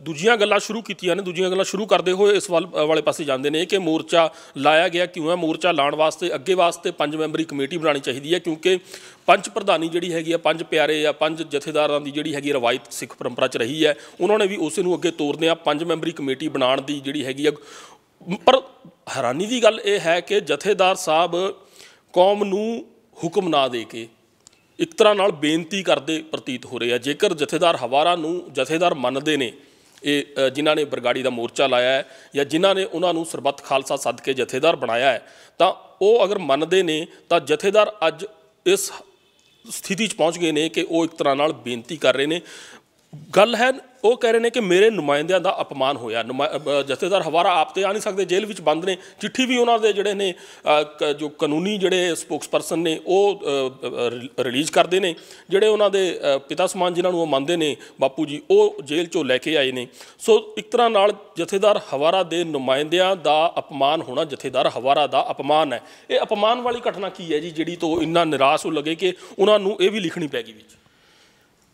ਦੂਜੀਆਂ ਗੱਲਾਂ ਸ਼ੁਰੂ ਕੀਤੀਆਂ ਨੇ, ਦੂਜੀਆਂ ਗੱਲਾਂ ਸ਼ੁਰੂ ਕਰਦੇ ਹੋਏ ਇਸ ਵੱਲ ਵਾਲੇ ਪਾਸੇ ਜਾਂਦੇ ਨੇ ਕਿ ਮੋਰਚਾ ਲਾਇਆ ਗਿਆ ਕਿਉਂ ਹੈ। ਮੋਰਚਾ ਲਾਉਣ ਵਾਸਤੇ, ਅੱਗੇ ਵਾਸਤੇ ਪੰਜ ਮੈਂਬਰੀ ਕਮੇਟੀ ਬਣਾਉਣੀ ਚਾਹੀਦੀ ਹੈ, ਕਿਉਂਕਿ ਪੰਜ ਪ੍ਰਧਾਨੀ ਜਿਹੜੀ ਹੈਗੀ ਆ, ਪੰਜ ਪਿਆਰੇ ਜਾਂ ਪੰਜ ਜਥੇਦਾਰਾਂ ਦੀ ਜਿਹੜੀ ਹੈਗੀ ਰਵਾਇਤ ਸਿੱਖ ਪਰੰਪਰਾ 'ਚ ਰਹੀ ਹੈ, ਉਹਨਾਂ ਨੇ ਵੀ ਉਸੇ ਨੂੰ ਅੱਗੇ ਤੋਰਦੇ ਆ, ਪੰਜ ਮੈਂਬਰੀ ਕਮੇਟੀ ਬਣਾਉਣ ਦੀ ਜਿਹੜੀ ਹੈਗੀ ਆ। ਪਰ ਹੈਰਾਨੀ ਦੀ ਗੱਲ ਇਹ ਹੈ ਕਿ ਜਥੇਦਾਰ ਸਾਹਿਬ ਕੌਮ ਨੂੰ ਹੁਕਮ ਨਾ ਦੇ ਕੇ ਇੱਕ ਤਰ੍ਹਾਂ ਨਾਲ ਬੇਨਤੀ ਕਰਦੇ ਪ੍ਰਤੀਤ ਹੋ ਰਹੇ ਆ। ਜੇਕਰ ਜਥੇਦਾਰ ਹਵਾਰਾ ਨੂੰ ਜਥੇਦਾਰ ਮੰਨਦੇ ਨੇ, ਇਹ ਜਿਨ੍ਹਾਂ ਨੇ ਬਰਗਾੜੀ ਦਾ ਮੋਰਚਾ ਲਾਇਆ ਹੈ ਜਾਂ ਜਿਨ੍ਹਾਂ ਨੇ ਉਹਨਾਂ ਨੂੰ ਸਰਬੱਤ ਖਾਲਸਾ ਸੱਦ ਕੇ ਜਥੇਦਾਰ ਬਣਾਇਆ ਹੈ, ਤਾਂ ਉਹ ਅਗਰ ਮੰਨਦੇ ਨੇ, ਤਾਂ ਜਥੇਦਾਰ ਅੱਜ ਇਸ ਸਥਿਤੀ 'ਚ ਪਹੁੰਚ ਗਏ ਨੇ ਕਿ ਉਹ ਇੱਕ ਤਰ੍ਹਾਂ ਨਾਲ ਬੇਨਤੀ ਕਰ ਰਹੇ ਨੇ। ਗੱਲ ਹੈ ਉਹ ਕਹਿ ਰਹੇ ਨੇ ਕਿ ਮੇਰੇ ਨੁਮਾਇੰਦਿਆਂ ਦਾ ਅਪਮਾਨ ਹੋਇਆ। ਨੁਮਾ- ਜਥੇਦਾਰ ਹਵਾਰਾ ਆਪ ਤੇ ਆ ਨਹੀਂ ਸਕਦੇ, ਜੇਲ੍ਹ ਵਿੱਚ ਬੰਦ ਨੇ। ਚਿੱਠੀ ਵੀ ਉਹਨਾਂ ਦੇ ਜਿਹੜੇ ਨੇ ਕ- ਜੋ ਕਾਨੂੰਨੀ ਜਿਹੜੇ ਸਪੋਕਸਪਰਸਨ ਨੇ, ਉਹ ਰਿਲੀਜ਼ ਕਰਦੇ ਨੇ। ਜਿਹੜੇ ਉਹਨਾਂ ਦੇ ਪਿਤਾ ਸਮਾਨ ਜਿਨ੍ਹਾਂ ਨੂੰ ਉਹ ਮੰਨਦੇ ਨੇ, ਬਾਪੂ ਜੀ, ਉਹ ਜੇਲ੍ਹ ਚੋਂ ਲੈ ਕੇ ਆਏ ਨੇ। ਸੋ ਇੱਕ ਤਰ੍ਹਾਂ ਨਾਲ ਜਥੇਦਾਰ ਹਵਾਰਾ ਦੇ ਨੁਮਾਇੰਦਿਆਂ ਦਾ ਅਪਮਾਨ ਹੋਣਾ ਜਥੇਦਾਰ ਹਵਾਰਾ ਦਾ ਅਪਮਾਨ ਹੈ। ਇਹ ਅਪਮਾਨ ਵਾਲੀ ਘਟਨਾ ਕੀ ਹੈ ਜੀ, ਜਿਹੜੀ ਤੋਂ ਇੰਨਾ ਨਿਰਾਸ਼ ਹੋ ਲੱਗੇ ਕਿ ਉਹਨਾਂ ਨੂੰ ਇਹ ਵੀ ਲਿਖਣੀ ਪੈ ਗਈ ਵਿੱਚ?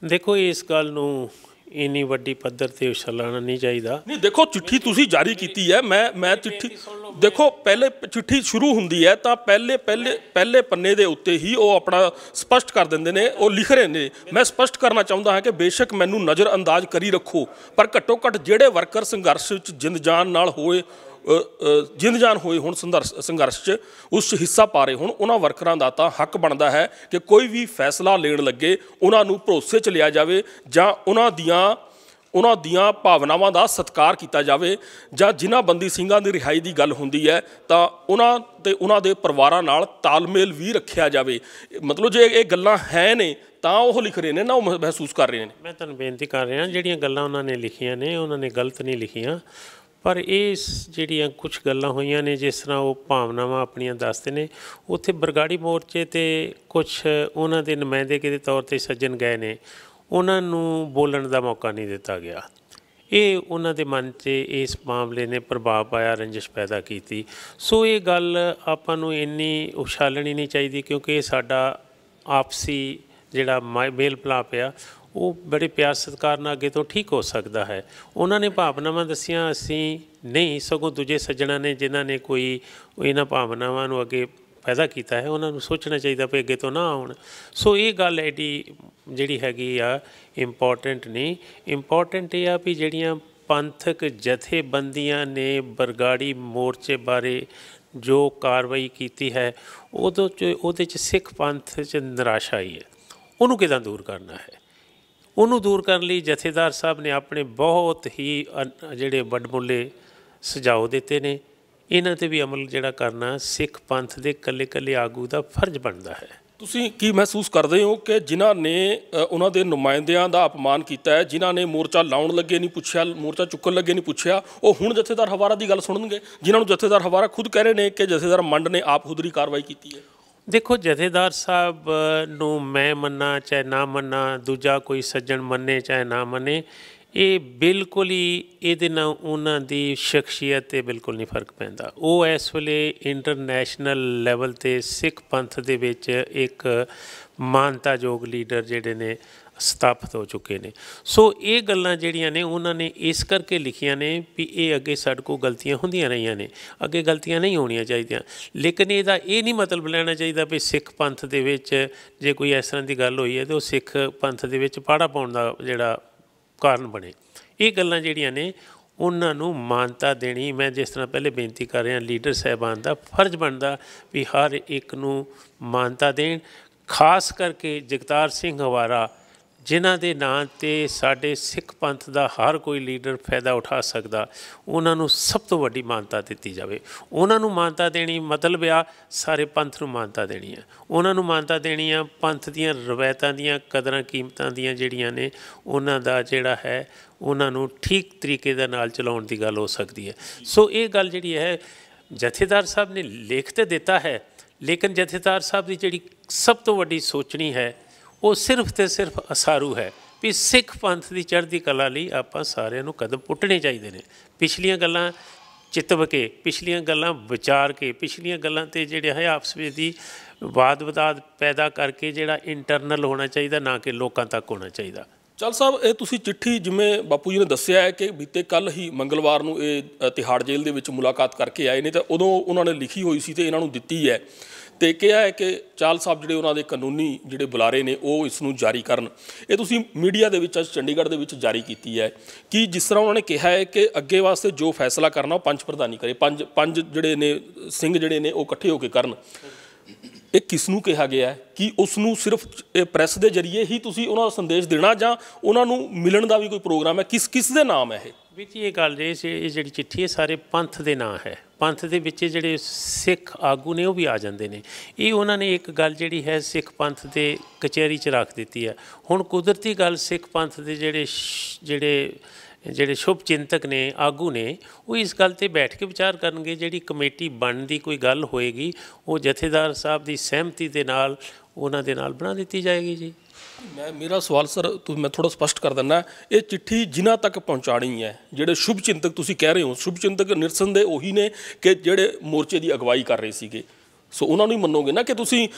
ਦੇਖੋ, ਇਸ ਗੱਲ ਨੂੰ ਇੰਨੀ ਵੱਡੀ ਪੱਧਰ ਤੇ ਉਛਲਣਾ ਨਹੀਂ ਚਾਹੀਦਾ। ਨਹੀਂ ਦੇਖੋ ਚਿੱਠੀ ਤੁਸੀਂ ਜਾਰੀ ਕੀਤੀ ਹੈ। ਮੈਂ ਮੈਂ ਚਿੱਠੀ ਦੇਖੋ, ਪਹਿਲੇ ਚਿੱਠੀ ਸ਼ੁਰੂ ਹੁੰਦੀ ਹੈ ਤਾਂ ਪਹਿਲੇ ਪਹਿਲੇ ਪਹਿਲੇ ਪੰਨੇ ਦੇ ਉੱਤੇ ਹੀ ਉਹ ਆਪਣਾ ਸਪਸ਼ਟ ਕਰ ਦਿੰਦੇ ਨੇ, ਉਹ ਲਿਖ ਰਹੇ ਨੇ। ਮੈਂ ਸਪਸ਼ਟ ਕਰਨਾ ਚਾਹੁੰਦਾ ਹਾਂ ਕਿ ਬੇਸ਼ੱਕ ਮੈਨੂੰ ਨਜ਼ਰ ਅੰਦਾਜ਼ ਕਰੀ ਰੱਖੋ, ਪਰ ਘੱਟੋ ਘੱਟ ਜਿਹੜੇ ਵਰਕਰ ਸੰਘਰਸ਼ ਵਿੱਚ ਜਿੰਦ ਜਾਨ ਨਾਲ ਹੋਏ ਜਿੰਦ ਜਾਨ ਹੋਏ ਹੁਣ ਸੰਘਰਸ਼ ਸੰਘਰਸ਼ 'ਚ, ਉਸ 'ਚ ਹਿੱਸਾ ਪਾ ਰਹੇ ਹੁਣ, ਉਹਨਾਂ ਵਰਕਰਾਂ ਦਾ ਤਾਂ ਹੱਕ ਬਣਦਾ ਹੈ ਕਿ ਕੋਈ ਵੀ ਫੈਸਲਾ ਲੈਣ ਲੱਗੇ, ਉਹਨਾਂ ਨੂੰ ਭਰੋਸੇ 'ਚ ਲਿਆ ਜਾਵੇ ਜਾਂ ਉਹਨਾਂ ਦੀਆਂ ਉਹਨਾਂ ਦੀਆਂ ਭਾਵਨਾਵਾਂ ਦਾ ਸਤਿਕਾਰ ਕੀਤਾ ਜਾਵੇ ਜਾਂ ਜਿਨ੍ਹਾਂ ਬੰਦੀ ਸਿੰਘਾਂ ਦੀ ਰਿਹਾਈ ਦੀ ਗੱਲ ਹੁੰਦੀ ਹੈ, ਤਾਂ ਉਹਨਾਂ ਤੇ ਉਹਨਾਂ ਦੇ ਪਰਿਵਾਰਾਂ ਨਾਲ ਤਾਲਮੇਲ ਵੀ ਰੱਖਿਆ ਜਾਵੇ। ਮਤਲਬ ਜੇ ਇਹ ਗੱਲਾਂ ਹੈ ਨੇ, ਤਾਂ ਉਹ ਲਿਖ ਰਹੇ ਨੇ, ਨਾ ਉਹ ਮਹ- ਮਹਿਸੂਸ ਕਰ ਰਹੇ ਨੇ। ਮੈਂ ਤੁਹਾਨੂੰ ਬੇਨਤੀ ਕਰ ਰਿਹਾ, ਜਿਹੜੀਆਂ ਗੱਲਾਂ ਉਹਨਾਂ ਨੇ ਲਿਖੀਆਂ ਨੇ, ਉਹਨਾਂ ਨੇ ਗਲਤ ਨਹੀਂ ਲਿਖੀਆਂ। ਪਰ ਇਹ ਜਿਹੜੀਆਂ ਕੁਝ ਗੱਲਾਂ ਹੋਈਆਂ ਨੇ, ਜਿਸ ਤਰ੍ਹਾਂ ਉਹ ਭਾਵਨਾਵਾਂ ਆਪਣੀਆਂ ਦੱਸਦੇ ਨੇ, ਉੱਥੇ ਬਰਗਾੜੀ ਮੋਰਚੇ ਤੇ ਕੁਝ ਉਹਨਾਂ ਦੇ ਨੁਮਾਇੰਦੇ ਦੇ ਤੌਰ ਤੇ ਸੱਜਣ ਗਏ ਨੇ। ਉਹਨਾਂ ਨੂੰ ਬੋਲਣ ਦਾ ਮੌਕਾ ਨਹੀਂ ਦਿੱਤਾ ਗਿਆ। ਇਹ ਉਹਨਾਂ ਦੇ ਮਨ 'ਚ ਇਸ ਮਾਮਲੇ ਨੇ ਪ੍ਰਭਾਵ ਪਾਇਆ, ਰੰਜਿਸ਼ ਪੈਦਾ ਕੀਤੀ। ਸੋ ਇਹ ਗੱਲ ਆਪਾਂ ਨੂੰ ਇੰਨੀ ਉਛਾਲਣੀ ਨਹੀਂ ਚਾਹੀਦੀ ਕਿਉਂਕਿ ਇਹ ਸਾਡਾ ਆਪਸੀ ਜਿਹੜਾ ਮਾਈ- ਮੇਲ ਪਲਾਪ ਆ, ਉਹ ਬੜੇ ਪਿਆਰ ਸਤਿਕਾਰ ਨਾਲ ਅੱਗੇ ਤੋਂ ਠੀਕ ਹੋ ਸਕਦਾ ਹੈ। ਉਹਨਾਂ ਨੇ ਭਾਵਨਾਵਾਂ ਦੱਸੀਆਂ, ਅਸੀਂ ਨਹੀਂ, ਸਗੋਂ ਦੂਜੇ ਸੱਜਣਾ ਨੇ ਜਿਨ੍ਹਾਂ ਨੇ ਕੋਈ ਇਹਨਾਂ ਭਾਵਨਾਵਾਂ ਨੂੰ ਅੱਗੇ ਪੈਦਾ ਕੀਤਾ ਹੈ, ਉਹਨਾਂ ਨੂੰ ਸੋਚਣਾ ਚਾਹੀਦਾ ਵੀ ਅੱਗੇ ਤੋਂ ਨਾ ਆਉਣ। ਸੋ ਇਹ ਗੱਲ ਐਡੀ ਜਿਹੜੀ ਹੈਗੀ ਆ ਇੰਪੋਰਟੈਂਟ ਨਹੀਂ। ਇੰਪੋਰਟੈਂਟ ਇਹ ਆ ਵੀ ਜਿਹੜੀਆਂ ਪੰਥਕ ਜਥੇਬੰਦੀਆਂ ਨੇ ਬਰਗਾੜੀ ਮੋਰਚੇ ਬਾਰੇ ਜੋ ਕਾਰਵਾਈ ਕੀਤੀ ਹੈ ਉਦੋਂ ਚ, ਉਹਦੇ ਚ ਸਿੱਖ ਪੰਥ ਚ ਨਿਰਾਸ਼ਾ ਆਈ ਹੈ। ਉਹਨੂੰ ਕਿਦਾਂ ਦੂਰ ਕਰਨਾ ਹੈ? ਉਹਨੂੰ ਦੂਰ ਕਰਨ ਲਈ ਜਥੇਦਾਰ ਸਾਹਿਬ ਨੇ ਆਪਣੇ ਬਹੁਤ ਹੀ ਜਿਹੜੇ ਵੱਡਮੁੱਲੇ ਸੁਝਾਅ ਦਿੱਤੇ ਨੇ। ਇਹਨਾਂ ਤੇ ਵੀ ਅਮਲ ਜਿਹੜਾ ਕਰਨਾ ਸਿੱਖ ਪੰਥ ਦੇ ਕੱਲੇ ਕੱਲੇ ਆਗੂ ਦਾ ਫਰਜ਼ ਬਣਦਾ ਹੈ। ਤੁਸੀਂ ਕੀ ਮਹਿਸੂਸ ਕਰਦੇ ਹੋ ਕਿ ਜਿਨ੍ਹਾਂ ਨੇ ਉਹਨਾਂ ਦੇ ਨੁਮਾਇੰਦਿਆਂ ਦਾ ਅਪਮਾਨ ਕੀਤਾ ਹੈ ਜਿਨ੍ਹਾਂ ਨੇ ਮੋਰਚਾ ਲਾਉਣ ਲੱਗੇ ਨਹੀਂ ਪੁੱਛਿਆ ਮੋਰਚਾ ਚੁੱਕਣ ਲੱਗੇ ਨਹੀਂ ਪੁੱਛਿਆ ਉਹ ਹੁਣ ਜਥੇਦਾਰ ਹਵਾਰਾ ਦੀ ਗੱਲ ਸੁਣਨਗੇ ਜਿਨ੍ਹਾਂ ਨੂੰ ਜਥੇਦਾਰ ਹਵਾਰਾ ਖੁਦ ਕਹਿ ਰਹੇ ਨੇ ਕਿ ਜਥੇਦਾਰ ਮੰਡ ਨੇ ਆਪ ਖੁਦਰੀ ਕਾਰਵਾਈ ਕੀਤੀ ਹੈ? ਦੇਖੋ ਜਥੇਦਾਰ ਸਾਹਿਬ ਨੂੰ ਮੈਂ ਮੰਨਾਂ ਚਾਹੇ ਨਾ ਮੰਨਾਂ ਦੂਜਾ ਕੋਈ ਸੱਜਣ ਮੰਨੇ ਚਾਹੇ ਨਾ ਮੰਨੇ ਇਹ ਬਿਲਕੁਲ ਹੀ ਇਹਦੇ ਨਾਲ ਉਹਨਾਂ ਦੀ ਸ਼ਖਸੀਅਤ ਤੇ ਬਿਲਕੁਲ ਨਹੀਂ ਫ਼ਰਕ ਪੈਂਦਾ। ਉਹ ਇਸ ਵੇਲੇ ਇੰਟਰਨੈਸ਼ਨਲ ਲੈਵਲ ਤੇ ਸਿੱਖ ਪੰਥ ਦੇ ਵਿੱਚ ਇੱਕ ਮਾਨਤਾਯੋਗ ਲੀਡਰ ਜਿਹੜੇ ਨੇ ਸਥਾਪਿਤ ਹੋ ਚੁੱਕੇ ਨੇ। ਸੋ ਇਹ ਗੱਲਾਂ ਜਿਹੜੀਆਂ ਨੇ ਉਹਨਾਂ ਨੇ ਇਸ ਕਰਕੇ ਲਿਖੀਆਂ ਨੇ ਵੀ ਇਹ ਅੱਗੇ ਸਾਡੇ ਕੋਲ ਗਲਤੀਆਂ ਹੁੰਦੀਆਂ ਰਹੀਆਂ ਨੇ। ਅੱਗੇ ਗਲਤੀਆਂ ਨਹੀਂ ਹੋਣੀਆਂ ਚਾਹੀਦੀਆਂ। ਲੇਕਿਨ ਇਹਦਾ ਇਹ ਨਹੀਂ ਮਤਲਬ ਲੈਣਾ ਚਾਹੀਦਾ ਵੀ ਸਿੱਖ ਪੰਥ ਦੇ ਵਿੱਚ ਜੇ ਕੋਈ ਇਸ ਤਰ੍ਹਾਂ ਦੀ ਗੱਲ ਹੋਈ ਹੈ ਤੇ ਉਹ ਸਿੱਖ ਪੰਥ ਦੇ ਵਿੱਚ ਪਾੜਾ ਪਾਉਣ ਦਾ ਜਿਹੜਾ ਕਾਰਨ ਬਣੇ। ਇਹ ਗੱਲਾਂ ਜਿਹੜੀਆਂ ਨੇ, ਉਹਨਾਂ ਨੂੰ ਮਾਨਤਾ ਦੇਣੀ, ਮੈਂ ਜਿਸ ਤਰ੍ਹਾਂ ਪਹਿਲੇ ਬੇਨਤੀ ਕਰ ਰਿਹਾ, ਲੀਡਰ ਸਾਹਿਬਾਨ ਦਾ ਫਰਜ਼ ਬਣਦਾ ਵੀ ਹਰ ਇੱਕ ਨੂੰ ਮਾਨਤਾ ਦੇਣ, ਖਾਸ ਕਰਕੇ ਜਗਤਾਰ ਸਿੰਘ ਹਵਾਰਾ ਜਿਨ੍ਹਾਂ ਦੇ ਨਾਂ ਤੇ ਸਾਡੇ ਸਿੱਖ ਪੰਥ ਦਾ ਹਰ ਕੋਈ ਲੀਡਰ ਫਾਇਦਾ ਉਠਾ ਸਕਦਾ, ਉਹਨਾਂ ਨੂੰ ਸਭ ਤੋਂ ਵੱਡੀ ਮਾਨਤਾ ਦਿੱਤੀ ਜਾਵੇ। ਉਹਨਾਂ ਨੂੰ ਮਾਨਤਾ ਦੇਣੀ ਮਤਲਬ ਆ ਸਾਰੇ ਪੰਥ ਨੂੰ ਮਾਨਤਾ ਦੇਣੀ ਆ। ਉਹਨਾਂ ਨੂੰ ਮਾਨਤਾ ਦੇਣੀ ਆ ਪੰਥ ਦੀਆਂ ਰਵਾਇਤਾਂ ਦੀਆਂ, ਕਦਰਾਂ ਕੀਮਤਾਂ ਦੀਆਂ ਜਿਹੜੀਆਂ ਨੇ, ਉਹਨਾਂ ਦਾ ਜਿਹੜਾ ਹੈ, ਉਹਨਾਂ ਨੂੰ ਠੀਕ ਤਰੀਕੇ ਦੇ ਨਾਲ ਚਲਾਉਣ ਦੀ ਗੱਲ ਹੋ ਸਕਦੀ ਹੈ। ਸੋ ਇਹ ਗੱਲ ਜਿਹੜੀ ਹੈ, ਜਥੇਦਾਰ ਸਾਹਿਬ ਨੇ ਲਿਖ ਤੇ ਦਿੱਤਾ ਹੈ, ਲੇਕਿਨ ਜਥੇਦਾਰ ਸਾਹਿਬ ਦੀ ਜਿਹੜੀ ਸਭ ਤੋਂ ਵੱਡੀ ਸੋਚਣੀ ਹੈ ਉਹ ਸਿਰਫ ਤੇ ਸਿਰਫ ਅਸਾਰੂ ਹੈ ਵੀ ਸਿੱਖ ਪੰਥ ਦੀ ਚੜ੍ਹਦੀ ਕਲਾ ਲਈ ਆਪਾਂ ਸਾਰਿਆਂ ਨੂੰ ਕਦਮ ਪੁੱਟਣੇ ਚਾਹੀਦੇ ਨੇ। ਪਿਛਲੀਆਂ ਗੱਲਾਂ ਚਿਤਵ ਕੇ, ਪਿਛਲੀਆਂ ਗੱਲਾਂ ਵਿਚਾਰ ਕੇ, ਪਿਛਲੀਆਂ ਗੱਲਾਂ ਤੇ ਜਿਹੜੇ ਹੈ ਆਪਸ ਵਿੱਚ ਦੀ ਵਾਦ ਵਿਵਾਦ ਪੈਦਾ ਕਰਕੇ ਜਿਹੜਾ ਇੰਟਰਨਲ ਹੋਣਾ ਚਾਹੀਦਾ, ਨਾ ਕਿ ਲੋਕਾਂ ਤੱਕ ਹੋਣਾ ਚਾਹੀਦਾ। ਚਲ ਸਾਹਿਬ, ਇਹ ਤੁਸੀਂ ਚਿੱਠੀ ਜਿਵੇਂ ਬਾਪੂ ਜੀ ਨੇ ਦੱਸਿਆ ਹੈ ਕਿ ਬੀਤੇ ਕੱਲ ਹੀ ਮੰਗਲਵਾਰ ਨੂੰ ਇਹ ਤਿਹਾੜ ਜੇਲ੍ਹ ਦੇ ਵਿੱਚ ਮੁਲਾਕਾਤ ਕਰਕੇ ਆਏ ਨੇ ਤਾਂ ਉਦੋਂ ਉਹਨਾਂ ਨੇ ਲਿਖੀ ਹੋਈ ਸੀ ਤੇ ਇਹਨਾਂ ਨੂੰ ਦਿੱਤੀ ਹੈ। ਤੇ ਕਿਹਾ ਹੈ ਕਿ ਚਾਲ ਸਾਹਿਬ ਜਿਹੜੇ ਉਹਨਾਂ ਦੇ ਕਾਨੂੰਨੀ ਜਿਹੜੇ ਬੁਲਾਰੇ ਨੇ, ਉਹ ਇਸ ਨੂੰ ਜਾਰੀ ਕਰਨ। ਇਹ ਤੁਸੀਂ ਮੀਡੀਆ ਦੇ ਵਿੱਚ, ਅੱਜ ਚੰਡੀਗੜ੍ਹ ਦੇ ਵਿੱਚ ਜਾਰੀ ਕੀਤੀ ਹੈ ਕਿ ਜਿਸ ਤਰ੍ਹਾਂ ਉਹਨਾਂ ਨੇ ਕਿਹਾ ਹੈ ਕਿ ਅੱਗੇ ਵਾਸਤੇ ਜੋ ਫੈਸਲਾ ਕਰਨਾ ਉਹ ਪੰਜ ਪ੍ਰਧਾਨੀ ਕਰੇ। ਪੰਜ ਪੰਜ ਜਿਹੜੇ ਨੇ, ਸਿੰਘ ਜਿਹੜੇ ਨੇ ਉਹ ਇਕੱਠੇ ਹੋ ਕੇ ਕਰਨ। ਇਹ ਕਿਸ ਨੂੰ ਕਿਹਾ ਗਿਆ ਹੈ? ਕਿ ਉਸ ਨੂੰ ਸਿਰਫ ਇਹ ਪ੍ਰੈਸ ਦੇ ਜ਼ਰੀਏ ਹੀ ਤੁਸੀਂ ਉਹਨਾਂ ਦਾ ਸੰਦੇਸ਼ ਦੇਣਾ ਜਾਂ ਉਹਨਾਂ ਨੂੰ ਮਿਲਣ ਦਾ ਵੀ ਕੋਈ ਪ੍ਰੋਗਰਾਮ ਹੈ? ਕਿਸ ਕਿਸ ਦੇ ਨਾਮ ਹੈ ਇਹ? ਵੀ ਇਹ ਗੱਲ ਜੇ ਇਹ ਜਿਹੜੀ ਚਿੱਠੀ ਹੈ, ਸਾਰੇ ਪੰਥ ਦੇ ਨਾਂ ਹੈ। ਪੰਥ ਦੇ ਵਿੱਚ ਜਿਹੜੇ ਸਿੱਖ ਆਗੂ ਨੇ, ਉਹ ਵੀ ਆ ਜਾਂਦੇ ਨੇ। ਇਹ ਉਹਨਾਂ ਨੇ ਇੱਕ ਗੱਲ ਜਿਹੜੀ ਹੈ, ਸਿੱਖ ਪੰਥ ਦੇ ਕਚਹਿਰੀ 'ਚ ਰੱਖ ਦਿੱਤੀ ਹੈ। ਹੁਣ ਕੁਦਰਤੀ ਗੱਲ ਸਿੱਖ ਪੰਥ ਦੇ ਜਿਹੜੇ ਸ਼- ਜਿਹੜੇ ਜਿਹੜੇ ਸ਼ੁਭ ਚਿੰਤਕ ਨੇ, ਆਗੂ ਨੇ, ਉਹ ਇਸ ਗੱਲ ਤੇ ਬੈਠ ਕੇ ਵਿਚਾਰ ਕਰਨਗੇ, ਜਿਹੜੀ ਕਮੇਟੀ ਬਣਨ ਦੀ ਕੋਈ ਗੱਲ ਹੋਏਗੀ, ਉਹ ਜਥੇਦਾਰ ਸਾਹਿਬ ਦੀ ਸਹਿਮਤੀ ਦੇ ਨਾਲ, ਉਹਨਾਂ ਦੇ ਨਾਲ ਬਣਾ ਦਿੱਤੀ ਜਾਏਗੀ ਜੀ। ਮੈਂ, ਮੇਰਾ ਸਵਾਲ ਸਰ ਤੁਸੀਂ ਮੈਂ ਥੋੜਾ ਸਪਸ਼ਟ ਕਰ ਦਿੰਦਾ, ਇਹ ਚਿੱਠੀ ਜਿਨ੍ਹਾਂ ਤੱਕ ਪਹੁੰਚਾਣੀ ਹੈ, ਜਿਹੜੇ ਸ਼ੁਭ ਚਿੰਤਕ ਤੁਸੀਂ ਕਹਿ ਰਹੇ ਹੋ, ਸ਼ੁਭ ਚਿੰਤਕ ਨਿਰਸੰਦੇ ਉਹੀ ਨੇ ਕਿ ਜਿਹੜੇ ਮੋਰਚੇ ਦੀ ਅਗਵਾਈ ਕਰ ਰਹੇ ਸੀਗੇ। ਸੋ ਉਹਨਾਂ ਨੂੰ ਹੀ ਮੰਨੋਗੇ ਨਾ ਕਿ ਤੁਸੀਂ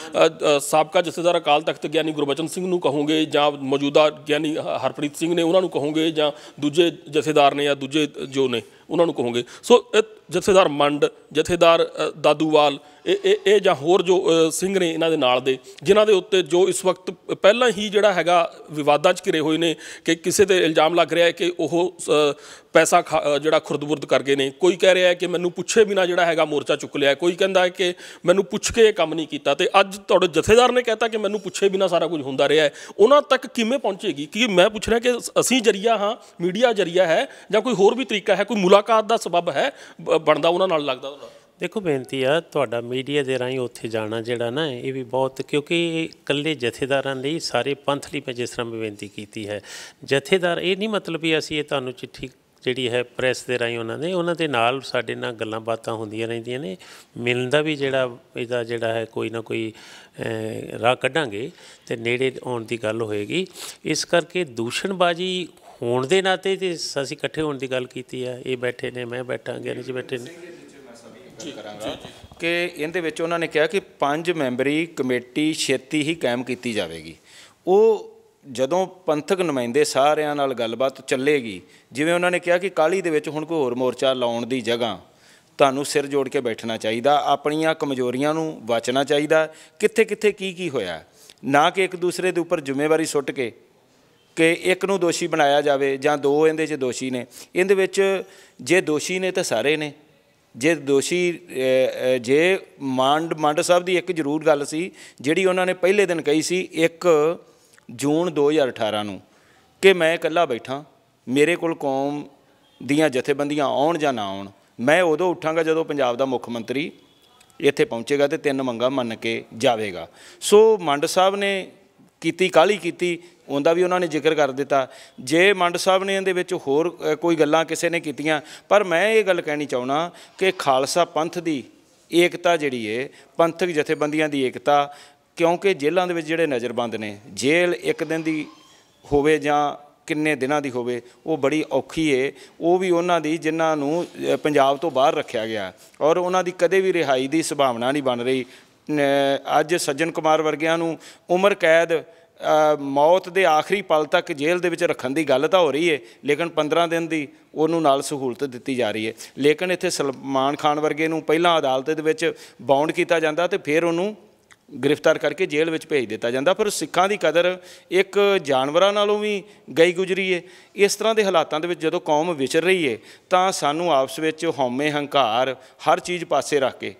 ਸਾਬਕਾ ਜਥੇਦਾਰ ਅਕਾਲ ਤਖਤ ਗਿਆਨੀ ਗੁਰਬਚਨ ਸਿੰਘ ਨੂੰ ਕਹੋਗੇ ਜਾਂ ਮੌਜੂਦਾ ਗਿਆਨੀ ਹਰਪ੍ਰੀਤ ਸਿੰਘ ਨੇ ਉਹਨਾਂ ਨੂੰ ਕਹੋਗੇ ਜਾਂ ਦੂਜੇ ਜਥੇਦਾਰ ਨੇ ਜਾਂ ਦੂਜੇ ਜੋ ਨੇ? ਉਹਨਾਂ ਨੂੰ ਕਹੋਗੇ। ਸੋ ਇਹ ਜਥੇਦਾਰ ਮੰਡ ਜਥੇਦਾਰ ਦਾਦੂਵਾਲ ਇਹ ਇਹ ਇਹ ਜਾਂ ਹੋਰ ਜੋ ਸਿੰਘ ਨੇ ਇਹਨਾਂ ਦੇ ਨਾਲ ਦੇ ਜਿਨ੍ਹਾਂ ਦੇ ਉੱਤੇ ਜੋ ਇਸ ਵਕਤ ਪਹਿਲਾਂ ਹੀ ਜਿਹੜਾ ਹੈਗਾ ਵਿਵਾਦਾਂ 'ਚ ਘਿਰੇ ਹੋਏ ਨੇ ਕਿ ਕਿਸੇ ਤੇ ਇਲਜ਼ਾਮ ਲੱਗ ਰਿਹਾ ਹੈ ਕਿ ਉਹ ਅ, ਪੈਸਾ ਖਾ- ਅ, ਜਿਹੜਾ ਖੁਰਦਬੁਰਦ ਕਰ ਗਏ ਨੇ। ਕੋਈ ਕਹਿ ਰਿਹਾ ਹੈ ਕਿ ਮੈਨੂੰ ਪੁੱਛੇ ਬਿਨਾ ਜਿਹੜਾ ਹੈਗਾ ਮੋਰਚਾ ਚੁੱਕ ਲਿਆ ਕੋਈ ਕਹਿੰਦਾ ਹੈ ਕਿ ਮੈਨੂੰ ਪੁੱਛ ਕੇ ਇਹ ਕੰਮ ਨਹੀਂ ਕੀਤਾ। ਤੇ ਅੱਜ ਤੁਹਾਡੇ ਜਥੇਦਾਰ ਨੇ ਕਹਿਤਾ ਕਿ ਮੈਨੂੰ ਪੁੱਛੇ ਬਿਨਾ ਸਾਰਾ ਕੁਝ ਹੁੰਦਾ ਰਿਹਾ ਹੈ। ਉਹਨਾਂ ਤੱਕ ਕਿਵੇਂ ਪਹੁੰਚੇਗੀ? ਕਿ ਮੈਂ ਪੁੱਛ ਰਿਹਾ ਕਿ ਅਸੀਂ ਜਰੀਆ ਹਾਂ ਮੀਡੀਆ ਜਰੀਆ ਹੈ ਜਾਂ ਕੋਈ ਹੋਰ ਵੀ ਤਰੀਕਾ ਹੈ ਕੋਈ ਮੁਲਾ ਮੁਲਾਕਾਤ ਦਾ ਸਬਬ ਹੈ ਬਣਦਾ ਉਹਨਾਂ ਨਾਲ ਲੱਗਦਾ ਉਹਨਾਂ ਦੇਖੋ ਬੇਨਤੀ ਆ, ਤੁਹਾਡਾ ਮੀਡੀਆ ਦੇ ਰਾਹੀਂ ਉੱਥੇ ਜਾਣਾ ਜਿਹੜਾ ਨਾ, ਇਹ ਵੀ ਬਹੁਤ, ਕਿਉਂਕਿ ਇਕੱਲੇ ਜਥੇਦਾਰਾਂ ਲਈ ਸਾਰੇ ਪੰਥ ਲਈ ਮੈਂ ਜਿਸ ਤਰ੍ਹਾਂ ਮੈਂ ਬੇਨਤੀ ਕੀਤੀ ਹੈ। ਜਥੇਦਾਰ, ਇਹ ਨਹੀਂ ਮਤਲਬ ਵੀ ਅਸੀਂ ਇਹ ਤੁਹਾਨੂੰ ਚਿੱਠੀ ਜਿਹੜੀ ਹੈ ਪ੍ਰੈਸ ਦੇ ਰਾਹੀਂ ਉਹਨਾਂ ਨੇ ਉਹਨਾਂ ਦੇ ਨਾਲ ਸਾਡੇ ਨਾਲ ਗੱਲਾਂ ਬਾਤਾਂ ਹੁੰਦੀਆਂ ਰਹਿੰਦੀਆਂ ਨੇ। ਮਿਲਣ ਦਾ ਵੀ ਜਿਹੜਾ ਇਹਦਾ ਜਿਹੜਾ ਹੈ ਕੋਈ ਨਾ ਕੋਈ ਰਾਹ ਕੱਢਾਂਗੇ ਤੇ ਨੇੜੇ ਆਉਣ ਦੀ ਗੱਲ ਹੋਏਗੀ। ਇਸ ਕਰਕੇ ਦੂਸ਼ਣਬਾਜੀ ਹੋਣ ਦੇ ਨਾਤੇ ਤੇ ਅਸੀਂ ਇਕੱਠੇ ਹੋਣ ਦੀ ਗੱਲ ਕੀਤੀ ਆ, ਇਹ ਬੈਠੇ ਨੇ, ਮੈਂ ਬੈਠਾ ਗਿਆਨੀ ਜੀ ਬੈਠੇ ਨੇ। ਕਰਾਂਗਾ ਕਿ ਇਹਦੇ ਵਿੱਚ ਉਹਨਾਂ ਨੇ ਕਿਹਾ ਕਿ ਪੰਜ ਮੈਂਬਰੀ ਕਮੇਟੀ ਛੇਤੀ ਹੀ ਕਾਇਮ ਕੀਤੀ ਜਾਵੇਗੀ। ਉਹ ਜਦੋਂ ਪੰਥਕ ਨੁਮਾਇੰਦੇ ਸਾਰਿਆਂ ਨਾਲ ਗੱਲਬਾਤ ਚੱਲੇਗੀ, ਜਿਵੇਂ ਉਹਨਾਂ ਨੇ ਕਿਹਾ ਕਿ ਕਾਲੀ ਦੇ ਵਿੱਚ ਹੁਣ ਕੋਈ ਹੋਰ ਮੋਰਚਾ ਲਾਉਣ ਦੀ ਜਗ੍ਹਾ, ਤੁਹਾਨੂੰ ਸਿਰ ਜੋੜ ਕੇ ਬੈਠਣਾ ਚਾਹੀਦਾ, ਆਪਣੀਆਂ ਕਮਜ਼ੋਰੀਆਂ ਨੂੰ ਵਾਚਣਾ ਚਾਹੀਦਾ। ਕਿੱਥੇ ਕਿੱਥੇ ਕੀ ਕੀ ਹੋਇਆ? ਨਾ ਕਿ ਇੱਕ ਦੂਸਰੇ ਦੇ ਉੱਪਰ ਜ਼ਿੰਮੇਵਾਰੀ ਸੁੱਟ ਕੇ। ਕਿ ਇੱਕ ਨੂੰ ਦੋਸ਼ੀ ਬਣਾਇਆ ਜਾਵੇ ਜਾਂ ਦੋ ਇਹਦੇ 'ਚ ਦੋਸ਼ੀ ਨੇ, ਇਹਦੇ ਵਿੱਚ ਜੇ ਦੋਸ਼ੀ ਨੇ ਤਾਂ ਸਾਰੇ ਨੇ। ਜੇ ਦੋਸ਼ੀ ਜੇ ਮਾਂਡ, ਮੰਡ ਸਾਹਿਬ ਦੀ ਇੱਕ ਜ਼ਰੂਰ ਗੱਲ ਸੀ, ਜਿਹੜੀ ਉਹਨਾਂ ਨੇ ਪਹਿਲੇ ਦਿਨ ਕਹੀ ਸੀ 1 ਜੂਨ 2018 ਨੂੰ, ਕਿ ਮੈਂ ਇਕੱਲਾ ਬੈਠਾ, ਮੇਰੇ ਕੋਲ ਕੌਮ ਦੀਆਂ ਜਥੇਬੰਦੀਆਂ ਆਉਣ ਜਾਂ ਨਾ ਆਉਣ, ਮੈਂ ਉਦੋਂ ਉੱਠਾਂਗਾ ਜਦੋਂ ਪੰਜਾਬ ਦਾ ਮੁੱਖ ਮੰਤਰੀ ਇੱਥੇ ਪਹੁੰਚੇਗਾ ਤੇ ਤਿੰਨ ਮੰਗਾਂ ਮੰਨ ਕੇ ਜਾਵੇਗਾ। ਸੋ ਮੰਡ ਸਾਹਿਬ ਨੇ ਕੀਤੀ ਕਾਲੀ ਕੀਤੀ, ਉਹਦਾ ਵੀ ਉਹਨਾਂ ਨੇ ਜ਼ਿਕਰ ਕਰ ਦਿੱਤਾ। ਜੇ ਮੰਡ ਸਾਹਿਬ ਨੇ ਇਹਦੇ ਵਿੱਚ ਹੋਰ ਕੋਈ ਗੱਲਾਂ ਕਿਸੇ ਨੇ ਕੀਤੀਆਂ, ਪਰ ਮੈਂ ਇਹ ਗੱਲ ਕਹਿਣੀ ਚਾਹਣਾ ਕਿ ਖਾਲਸਾ ਪੰਥ ਦੀ ਏਕਤਾ ਜਿਹੜੀ ਏ, ਪੰਥਕ ਜਥੇਬੰਦੀਆਂ ਦੀ ਏਕਤਾ, ਕਿਉਂਕਿ ਜੇਲ੍ਹਾਂ ਦੇ ਵਿੱਚ ਜਿਹੜੇ ਨਜ਼ਰਬੰਦ ਨੇ, ਜੇਲ੍ਹ ਇੱਕ ਦਿਨ ਦੀ ਹੋਵੇ ਜਾਂ ਕਿੰਨੇ ਦਿਨਾਂ ਦੀ ਹੋਵੇ, ਉਹ ਬੜੀ ਔਖੀ ਏ। ਉਹ ਵੀ ਉਹਨਾਂ ਦੀ, ਜਿਨ੍ਹਾਂ ਨੂੰ ਪੰਜਾਬ ਤੋਂ ਬਾਹਰ ਰੱਖਿਆ ਗਿਆ। ਔਰ ਉਹਨਾਂ ਦੀ ਕਦੇ ਵੀ ਰਿਹਾਈ ਦੀ ਸੰਭਾਵਨਾ ਨਹੀਂ ਬਣ ਰਹੀ। ਅੱਜ ਸੱਜਣ ਕੁਮਾਰ ਵਰਗਿਆਂ ਨੂੰ ਉਮਰ ਕੈਦ ਮੌਤ ਦੇ ਆਖਰੀ ਪਲ ਤੱਕ ਜੇਲ੍ਹ ਦੇ ਵਿੱਚ ਰੱਖਣ ਦੀ ਗੱਲ ਤਾਂ ਹੋ ਰਹੀ ਏ, ਲੇਕਿਨ 15 ਦਿਨ ਦੀ ਉਹਨੂੰ ਨਾਲ ਸਹੂਲਤ ਦਿੱਤੀ ਜਾ ਰਹੀ ਏ। ਲੇਕਿਨ ਇੱਥੇ ਸਲਮਾਨ ਖਾਨ ਵਰਗੇ ਨੂੰ ਪਹਿਲਾਂ ਅਦਾਲਤ ਦੇ ਵਿੱਚ ਬਾਉਂਡ ਕੀਤਾ ਜਾਂਦਾ ਤੇ ਫਿਰ ਉਹਨੂੰ ਗ੍ਰਿਫਤਾਰ ਕਰਕੇ ਜੇਲ੍ਹ ਵਿੱਚ ਭੇਜ ਦਿੱਤਾ ਜਾਂਦਾ। ਪਰ ਸਿੱਖਾਂ ਦੀ ਕਦਰ ਇੱਕ ਜਾਨਵਰਾਂ ਨਾਲੋਂ ਵੀ ਗਈ ਗੁਜਰੀ ਏ। ਇਸ ਤਰ੍ਹਾਂ ਦੇ ਹਾਲਾਤਾਂ ਦੇ ਵਿੱਚ ਜਦੋਂ ਕੌਮ ਵਿਚਰ ਰਹੀ ਏ, ਤਾਂ ਸਾਨੂੰ ਆਪਸ ਵਿੱਚ ਹਉਮੈ ਹੰਕਾਰ ਹਰ ਚੀਜ਼ ਪਾਸੇ ਰੱਖ ਕੇ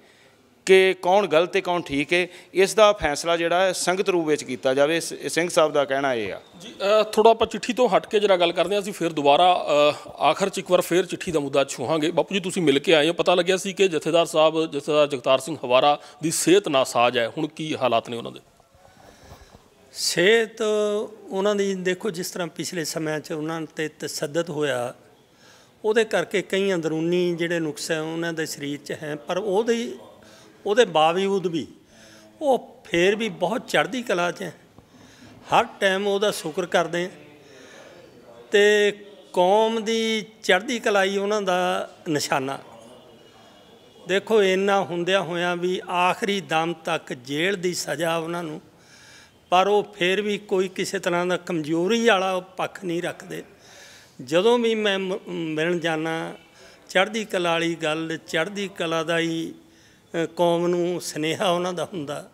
ਕਿ ਕੌਣ ਗਲਤ ਤੇ ਕੌਣ ਠੀਕ ਹੈ ਇਸ ਦਾ ਫੈਸਲਾ ਜਿਹੜਾ ਹੈ ਸੰਗਤ ਰੂਪ ਵਿੱਚ ਕੀਤਾ ਜਾਵੇ ਸਿੰਘ ਸਾਹਿਬ ਦਾ ਕਹਿਣਾ ਇਹ ਆ। ਜੀ ਥੋੜਾ ਆਪਾਂ ਚਿੱਠੀ ਤੋਂ ਹਟ ਕੇ ਜਰਾ ਗੱਲ ਕਰਦੇ ਹਾਂ ਅਸੀਂ ਫਿਰ ਦੁਬਾਰਾ ਆਖਰ ਚ ਇੱਕ ਵਾਰ ਫਿਰ ਚਿੱਠੀ ਦਾ ਮੁੱਦਾ ਛੂਹਾਂਗੇ। ਬਾਪੂ ਜੀ ਤੁਸੀਂ ਮਿਲ ਕੇ ਆਏ ਹੋ ਪਤਾ ਲੱਗਿਆ ਸੀ ਕਿ ਜਥੇਦਾਰ ਸਾਹਿਬ ਜਥੇਦਾਰ ਜਗਤਾਰ ਸਿੰਘ ਹਵਾਰਾ ਦੀ ਸਿਹਤ ਨਾਸਾਜ ਹੈ। ਹੁਣ ਕੀ ਹਾਲਾਤ ਨੇ ਉਹਨਾਂ ਦੇ? ਸਿਹਤ ਉਹਨਾਂ ਦੀ ਦੇਖੋ ਜਿਸ ਤਰ੍ਹਾਂ ਪਿਛਲੇ ਸਮਿਆਂ 'ਚ ਉਹਨਾਂ ਤੇ ਤਸੱਦਦ ਹੋਇਆ ਉਹਦੇ ਕਰਕੇ ਕਈ ਅੰਦਰੂਨੀ ਜਿਹੜੇ ਨੁਕਸ ਹੈ ਉਹਨਾਂ ਦੇ ਸਰੀਰ 'ਚ ਹੈ ਪਰ ਉਹਦੇ ਉਹਦੇ ਬਾਵਜੂਦ ਵੀ ਉਹ ਫੇਰ ਵੀ ਬਹੁਤ ਚੜ੍ਹਦੀ ਕਲਾ 'ਚ ਹੈ। ਹਰ ਟਾਈਮ ਉਹਦਾ ਸ਼ੁਕਰ ਕਰਦੇ ਹਾਂ ਤੇ ਕੌਮ ਦੀ ਚੜ੍ਹਦੀ ਕਲਾਈ ਉਹਨਾਂ ਦਾ ਨਿਸ਼ਾਨਾ। ਦੇਖੋ, ਇੰਨਾ ਹੁੰਦਿਆਂ ਹੋਇਆਂ ਵੀ ਆਖਰੀ ਦਮ ਤੱਕ ਜੇਲ੍ਹ ਦੀ ਸਜ਼ਾ ਉਹਨਾਂ ਨੂੰ, ਪਰ ਉਹ ਫਿਰ ਵੀ ਕੋਈ ਕਿਸੇ ਤਰ੍ਹਾਂ ਦਾ ਕਮਜ਼ੋਰੀ ਵਾਲਾ ਪੱਖ ਨਹੀਂ ਰੱਖਦੇ। ਜਦੋਂ ਵੀ ਮੈਂ ਮ- ਮਿਲਣ ਜਾਣਾ ਚੜ੍ਹਦੀ ਕਲਾ ਵਾਲੀ ਗੱਲ, ਚੜ੍ਹਦੀ ਕਲਾ ਦਾ ਹੀ ਕੌਮ ਨੂੰ ਸਨੇਹਾ ਉਹਨਾਂ ਦਾ ਹੁੰਦਾ।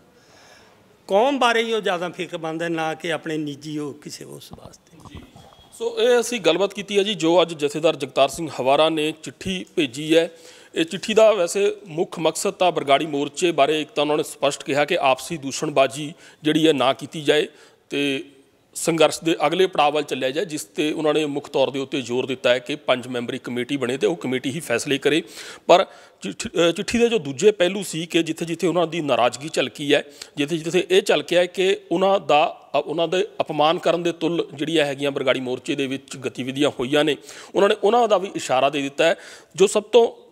ਕੌਮ ਬਾਰੇ ਹੀ ਉਹ ਜ਼ਿਆਦਾ ਫਿਕਰਮੰਦ ਹੈ, ਨਾ ਕਿ ਆਪਣੇ ਨਿੱਜੀ ਉਹ ਕਿਸੇ ਉਸ ਵਾਸਤੇ। ਸੋ ਇਹ ਅਸੀਂ ਗੱਲਬਾਤ ਕੀਤੀ ਹੈ ਜੀ, ਜੋ ਅੱਜ ਜਥੇਦਾਰ ਜਗਤਾਰ ਸਿੰਘ ਹਵਾਰਾ ਨੇ ਚਿੱਠੀ ਭੇਜੀ ਹੈ। ਇਹ ਚਿੱਠੀ ਦਾ ਵੈਸੇ ਮੁੱਖ ਮਕਸਦ ਤਾਂ ਬਰਗਾੜੀ ਮੋਰਚੇ ਬਾਰੇ ਇੱਕ ਤਾਂ ਉਹਨਾਂ ਨੇ ਸਪਸ਼ਟ ਕਿਹਾ ਕਿ ਆਪਸੀ ਦੂਸ਼ਣਬਾਜ਼ੀ ਜਿਹੜੀ ਹੈ ਨਾ ਕੀਤੀ ਜਾਏ ਤੇ ਸੰਘਰਸ਼ ਦੇ ਅਗਲੇ ਪੜਾਅ ਵੱਲ ਚੱਲਿਆ ਜਾਏ ਜਿਸ ਤੇ ਉਹਨਾਂ ਨੇ ਮੁੱਖ ਤੌਰ ਦੇ ਉੱਤੇ ਜ਼ੋਰ ਦਿੱਤਾ ਹੈ ਕਿ ਪੰਜ ਮੈਂਬਰੀ ਕਮੇਟੀ ਬਣੇ ਤੇ ਉਹ ਕਮੇਟੀ ਹੀ ਫੈਸਲੇ ਕਰੇ। ਪਰ ਚਿੱਠ- ਚਿੱਠੀ ਦੇ ਜੋ ਦੂਜੇ ਪਹਿਲੂ ਸੀ ਕਿ ਜਿੱਥੇ ਜਿੱਥੇ ਉਹਨਾਂ ਦੀ ਨਾਰਾਜ਼ਗੀ ਝਲਕੀ ਹੈ ਜਿੱਥੇ ਜਿੱਥੇ ਇਹ ਝਲਕਿਆ ਹੈ ਕਿ ਉਹਨਾਂ ਦਾ ਅ, ਉਹਨਾਂ ਦੇ ਅਪਮਾਨ ਕਰਨ ਦੇ ਤੁਲ ਜਿਹੜੀਆਂ ਹੈਗੀਆਂ ਬਰਗਾੜੀ ਮੋਰਚੇ ਦੇ ਵਿੱਚ ਗਤੀਵਿਧੀਆਂ ਹੋਈਆਂ ਨੇ ਉਹਨਾਂ ਨੇ ਉਹਨਾਂ ਦਾ ਵੀ ਇਸ਼ਾਰਾ ਦੇ ਦਿੱਤਾ ਹੈ। ਜੋ ਸਭ ਤੋਂ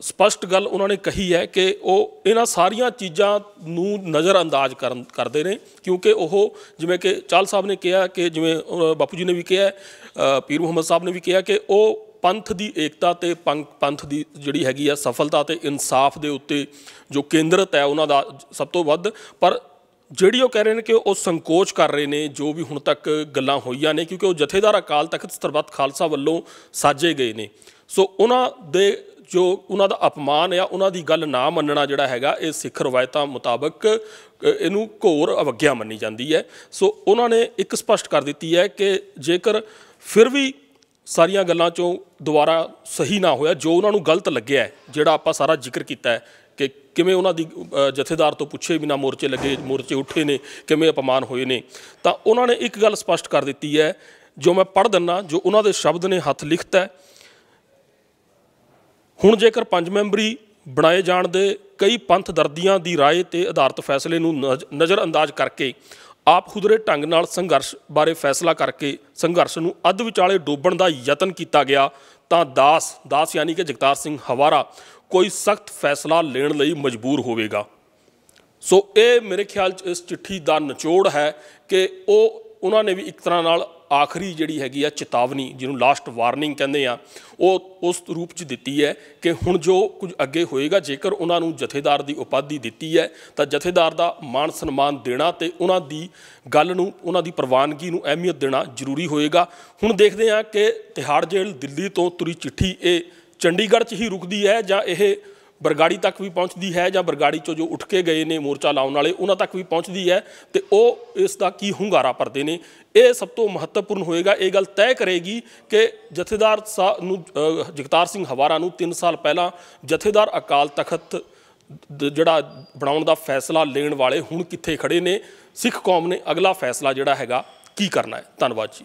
ਸਪਸ਼ਟ ਗੱਲ ਉਹਨਾਂ ਨੇ ਕਹੀ ਹੈ ਕਿ ਉਹ ਇਹਨਾਂ ਸਾਰੀਆਂ ਚੀਜ਼ਾਂ ਨੂੰ ਨਜ਼ਰ ਅੰਦਾਜ਼ ਕਰਨ, ਕਰਦੇ ਨੇ, ਕਿਉਂਕਿ ਉਹ ਜਿਵੇਂ ਕਿ ਚਾਲ ਸਾਹਿਬ ਨੇ ਕਿਹਾ ਕਿ ਜਿਵੇਂ ਬਾਪੂ ਜੀ ਨੇ ਵੀ ਕਿਹਾ ਪੀਰ ਮੁਹੰਮਦ ਸਾਹਿਬ ਨੇ ਵੀ ਕਿਹਾ ਕਿ ਉਹ ਪੰਥ ਦੀ ਏਕਤਾ ਤੇ ਪੰਕ- ਪੰਥ ਦੀ ਜਿਹੜੀ ਹੈਗੀ ਆ ਸਫਲਤਾ ਤੇ ਇਨਸਾਫ ਦੇ ਉੱਤੇ ਜੋ ਕੇਂਦਰਿਤ ਹੈ ਉਹਨਾਂ ਦਾ ਸਭ ਤੋਂ ਵੱਧ, ਪਰ ਜਿਹੜੀ ਉਹ ਕਹਿ ਰਹੇ ਨੇ ਕਿ ਉਹ ਸੰਕੋਚ ਕਰ ਰਹੇ ਨੇ, ਜੋ ਵੀ ਹੁਣ ਤੱਕ ਗੱਲਾਂ ਹੋਈਆਂ ਨੇ, ਕਿਉਂਕਿ ਉਹ ਜਥੇਦਾਰ ਅਕਾਲ ਤਖਤ ਸਰਬੱਤ ਖਾਲਸਾ ਵੱਲੋਂ ਸਾਜੇ ਗਏ ਨੇ। ਸੋ ਉਹਨਾਂ ਦੇ ਜੋ ਉਹਨਾਂ ਦਾ ਅਪਮਾਨ ਆ, ਉਹਨਾਂ ਦੀ ਗੱਲ ਨਾ ਮੰਨਣਾ ਜਿਹੜਾ ਹੈਗਾ, ਇਹ ਸਿੱਖ ਰਵਾਇਤਾਂ ਮੁਤਾਬਕ ਇਹਨੂੰ ਘੋਰ ਅਵਗਿਆ ਮੰਨੀ ਜਾਂਦੀ ਹੈ। ਸੋ ਉਹਨਾਂ ਨੇ ਇੱਕ ਸਪਸ਼ਟ ਕਰ ਦਿੱਤੀ ਹੈ ਕਿ ਜੇਕਰ ਫਿਰ ਵੀ ਸਾਰੀਆਂ ਗੱਲਾਂ ਚੋਂ ਦੁਬਾਰਾ ਸਹੀ ਨਾ ਹੋਇਆ, ਜੋ ਉਹਨਾਂ ਨੂੰ ਗਲਤ ਲੱਗਿਆ ਜਿਹੜਾ ਆਪਾਂ ਸਾਰਾ ਜ਼ਿਕਰ ਕੀਤਾ ਹੈ ਕਿ ਕਿਵੇਂ ਉਹਨਾਂ ਦੀ ਜਥੇਦਾਰ ਤੋਂ ਪੁੱਛੇ ਬਿਨਾ ਮੋਰਚੇ ਲੱਗੇ, ਮੋਰਚੇ ਉੱਠੇ ਨੇ, ਕਿਵੇਂ ਅਪਮਾਨ ਹੋਏ ਨੇ, ਤਾਂ ਉਹਨਾਂ ਨੇ ਇੱਕ ਗੱਲ ਸਪਸ਼ਟ ਕਰ ਦਿੱਤੀ ਹੈ, ਜੋ ਮੈਂ ਪੜ੍ਹ ਦਿੰਨਾ ਜੋ ਉਹਨਾਂ ਦੇ ਸ਼ਬਦ ਨੇ ਹੱਥ ਲਿਖਤ ਹੈ ਹੁਣ ਜੇਕਰ ਪੰਜ ਮੈਂਬਰੀ ਬਣਾਏ ਜਾਣ ਦੇ ਕਈ ਪੰਥ ਦਰਦੀਆਂ ਦੀ ਰਾਏ ਤੇ ਆਧਾਰਿਤ ਫੈਸਲੇ ਨੂੰ ਨਜ਼- ਨਜ਼ਰਅੰਦਾਜ਼ ਕਰਕੇ, ਆਪ ਖੁਦਰੇ ਢੰਗ ਨਾਲ ਸੰਘਰਸ਼ ਬਾਰੇ ਫੈਸਲਾ ਕਰਕੇ ਸੰਘਰਸ਼ ਨੂੰ ਅੱਧ ਵਿਚਾਲੇ ਡੋਬਣ ਦਾ ਯਤਨ ਕੀਤਾ ਗਿਆ, ਤਾਂ ਦਾਸ ਦਾਸ ਯਾਨੀ ਕਿ ਜਗਤਾਰ ਸਿੰਘ ਹਵਾਰਾ ਕੋਈ ਸਖਤ ਫੈਸਲਾ ਲੈਣ ਲਈ ਮਜਬੂਰ ਹੋਵੇਗਾ। ਸੋ ਇਹ ਮੇਰੇ ਖਿਆਲ ਚ ਇਸ ਚਿੱਠੀ ਦਾ ਨਿਚੋੜ ਹੈ ਕਿ ਉਹ ਉਹਨਾਂ ਨੇ ਵੀ ਇੱਕ ਤਰ੍ਹਾਂ ਨਾਲ ਆਖਰੀ ਜਿਹੜੀ ਹੈਗੀ ਆ ਚੇਤਾਵਨੀ, ਜਿਹਨੂੰ ਲਾਸਟ ਵਾਰਨਿੰਗ ਕਹਿੰਦੇ ਆ, ਉਹ ਉਸ ਰੂਪ ਚ ਦਿੱਤੀ ਹੈ ਕਿ ਹੁਣ ਜੋ ਕੁਝ ਅੱਗੇ ਹੋਏਗਾ, ਜੇਕਰ ਉਹਨਾਂ ਨੂੰ ਜਥੇਦਾਰ ਦੀ ਉਪਾਧੀ ਦਿੱਤੀ ਹੈ, ਤਾਂ ਜਥੇਦਾਰ ਦਾ ਮਾਣ ਸਨਮਾਨ ਦੇਣਾ ਤੇ ਉਹਨਾਂ ਦੀ ਗੱਲ ਨੂੰ, ਉਹਨਾਂ ਦੀ ਪ੍ਰਵਾਨਗੀ ਨੂੰ ਅਹਿਮੀਅਤ ਦੇਣਾ ਜ਼ਰੂਰੀ ਹੋਏਗਾ। ਹੁਣ ਦੇਖਦੇ ਹਾਂ ਕਿ ਤਿਹਾੜ ਜੇਲ੍ਹ ਦਿੱਲੀ ਤੋਂ ਤੁਰੀ ਚਿੱਠੀ, ਇਹ ਚੰਡੀਗੜ੍ਹ 'ਚ ਹੀ ਰੁਕਦੀ ਹੈ ਜਾਂ ਇਹ ਬਰਗਾੜੀ ਤੱਕ ਵੀ ਪਹੁੰਚਦੀ ਹੈ ਜਾਂ ਬਰਗਾੜੀ ਚੋਂ ਜੋ ਉੱਠ ਕੇ ਗਏ ਨੇ ਮੋਰਚਾ ਲਾਉਣ ਵਾਲੇ, ਉਹਨਾਂ ਤੱਕ ਵੀ ਪਹੁੰਚਦੀ ਹੈ ਤੇ ਉਹ ਇਸ ਦਾ ਕੀ ਹੁੰਗਾਰਾ ਭਰਦੇ ਨੇ। ਇਹ ਸਭ ਤੋਂ ਮਹੱਤਵਪੂਰਨ ਹੋਏਗਾ। ਇਹ ਗੱਲ ਤੈਅ ਕਰੇਗੀ ਕਿ ਜਥੇਦਾਰ ਸਾ ਨੂੰ ਜਗਤਾਰ ਸਿੰਘ ਹਵਾਰਾ ਨੂੰ 3 ਸਾਲ ਪਹਿਲਾਂ ਜਥੇਦਾਰ ਅਕਾਲ ਤਖਤ ਜਿਹੜਾ ਬਣਾਉਣ ਦਾ ਫੈਸਲਾ ਲੈਣ ਵਾਲੇ ਹੁਣ ਕਿੱਥੇ ਖੜੇ ਨੇ? ਸਿੱਖ ਕੌਮ ਨੇ ਅਗਲਾ ਫੈਸਲਾ ਜਿਹੜਾ ਹੈਗਾ, ਕੀ ਕਰਨਾ ਹੈ? ਧੰਨਵਾਦ ਜੀ।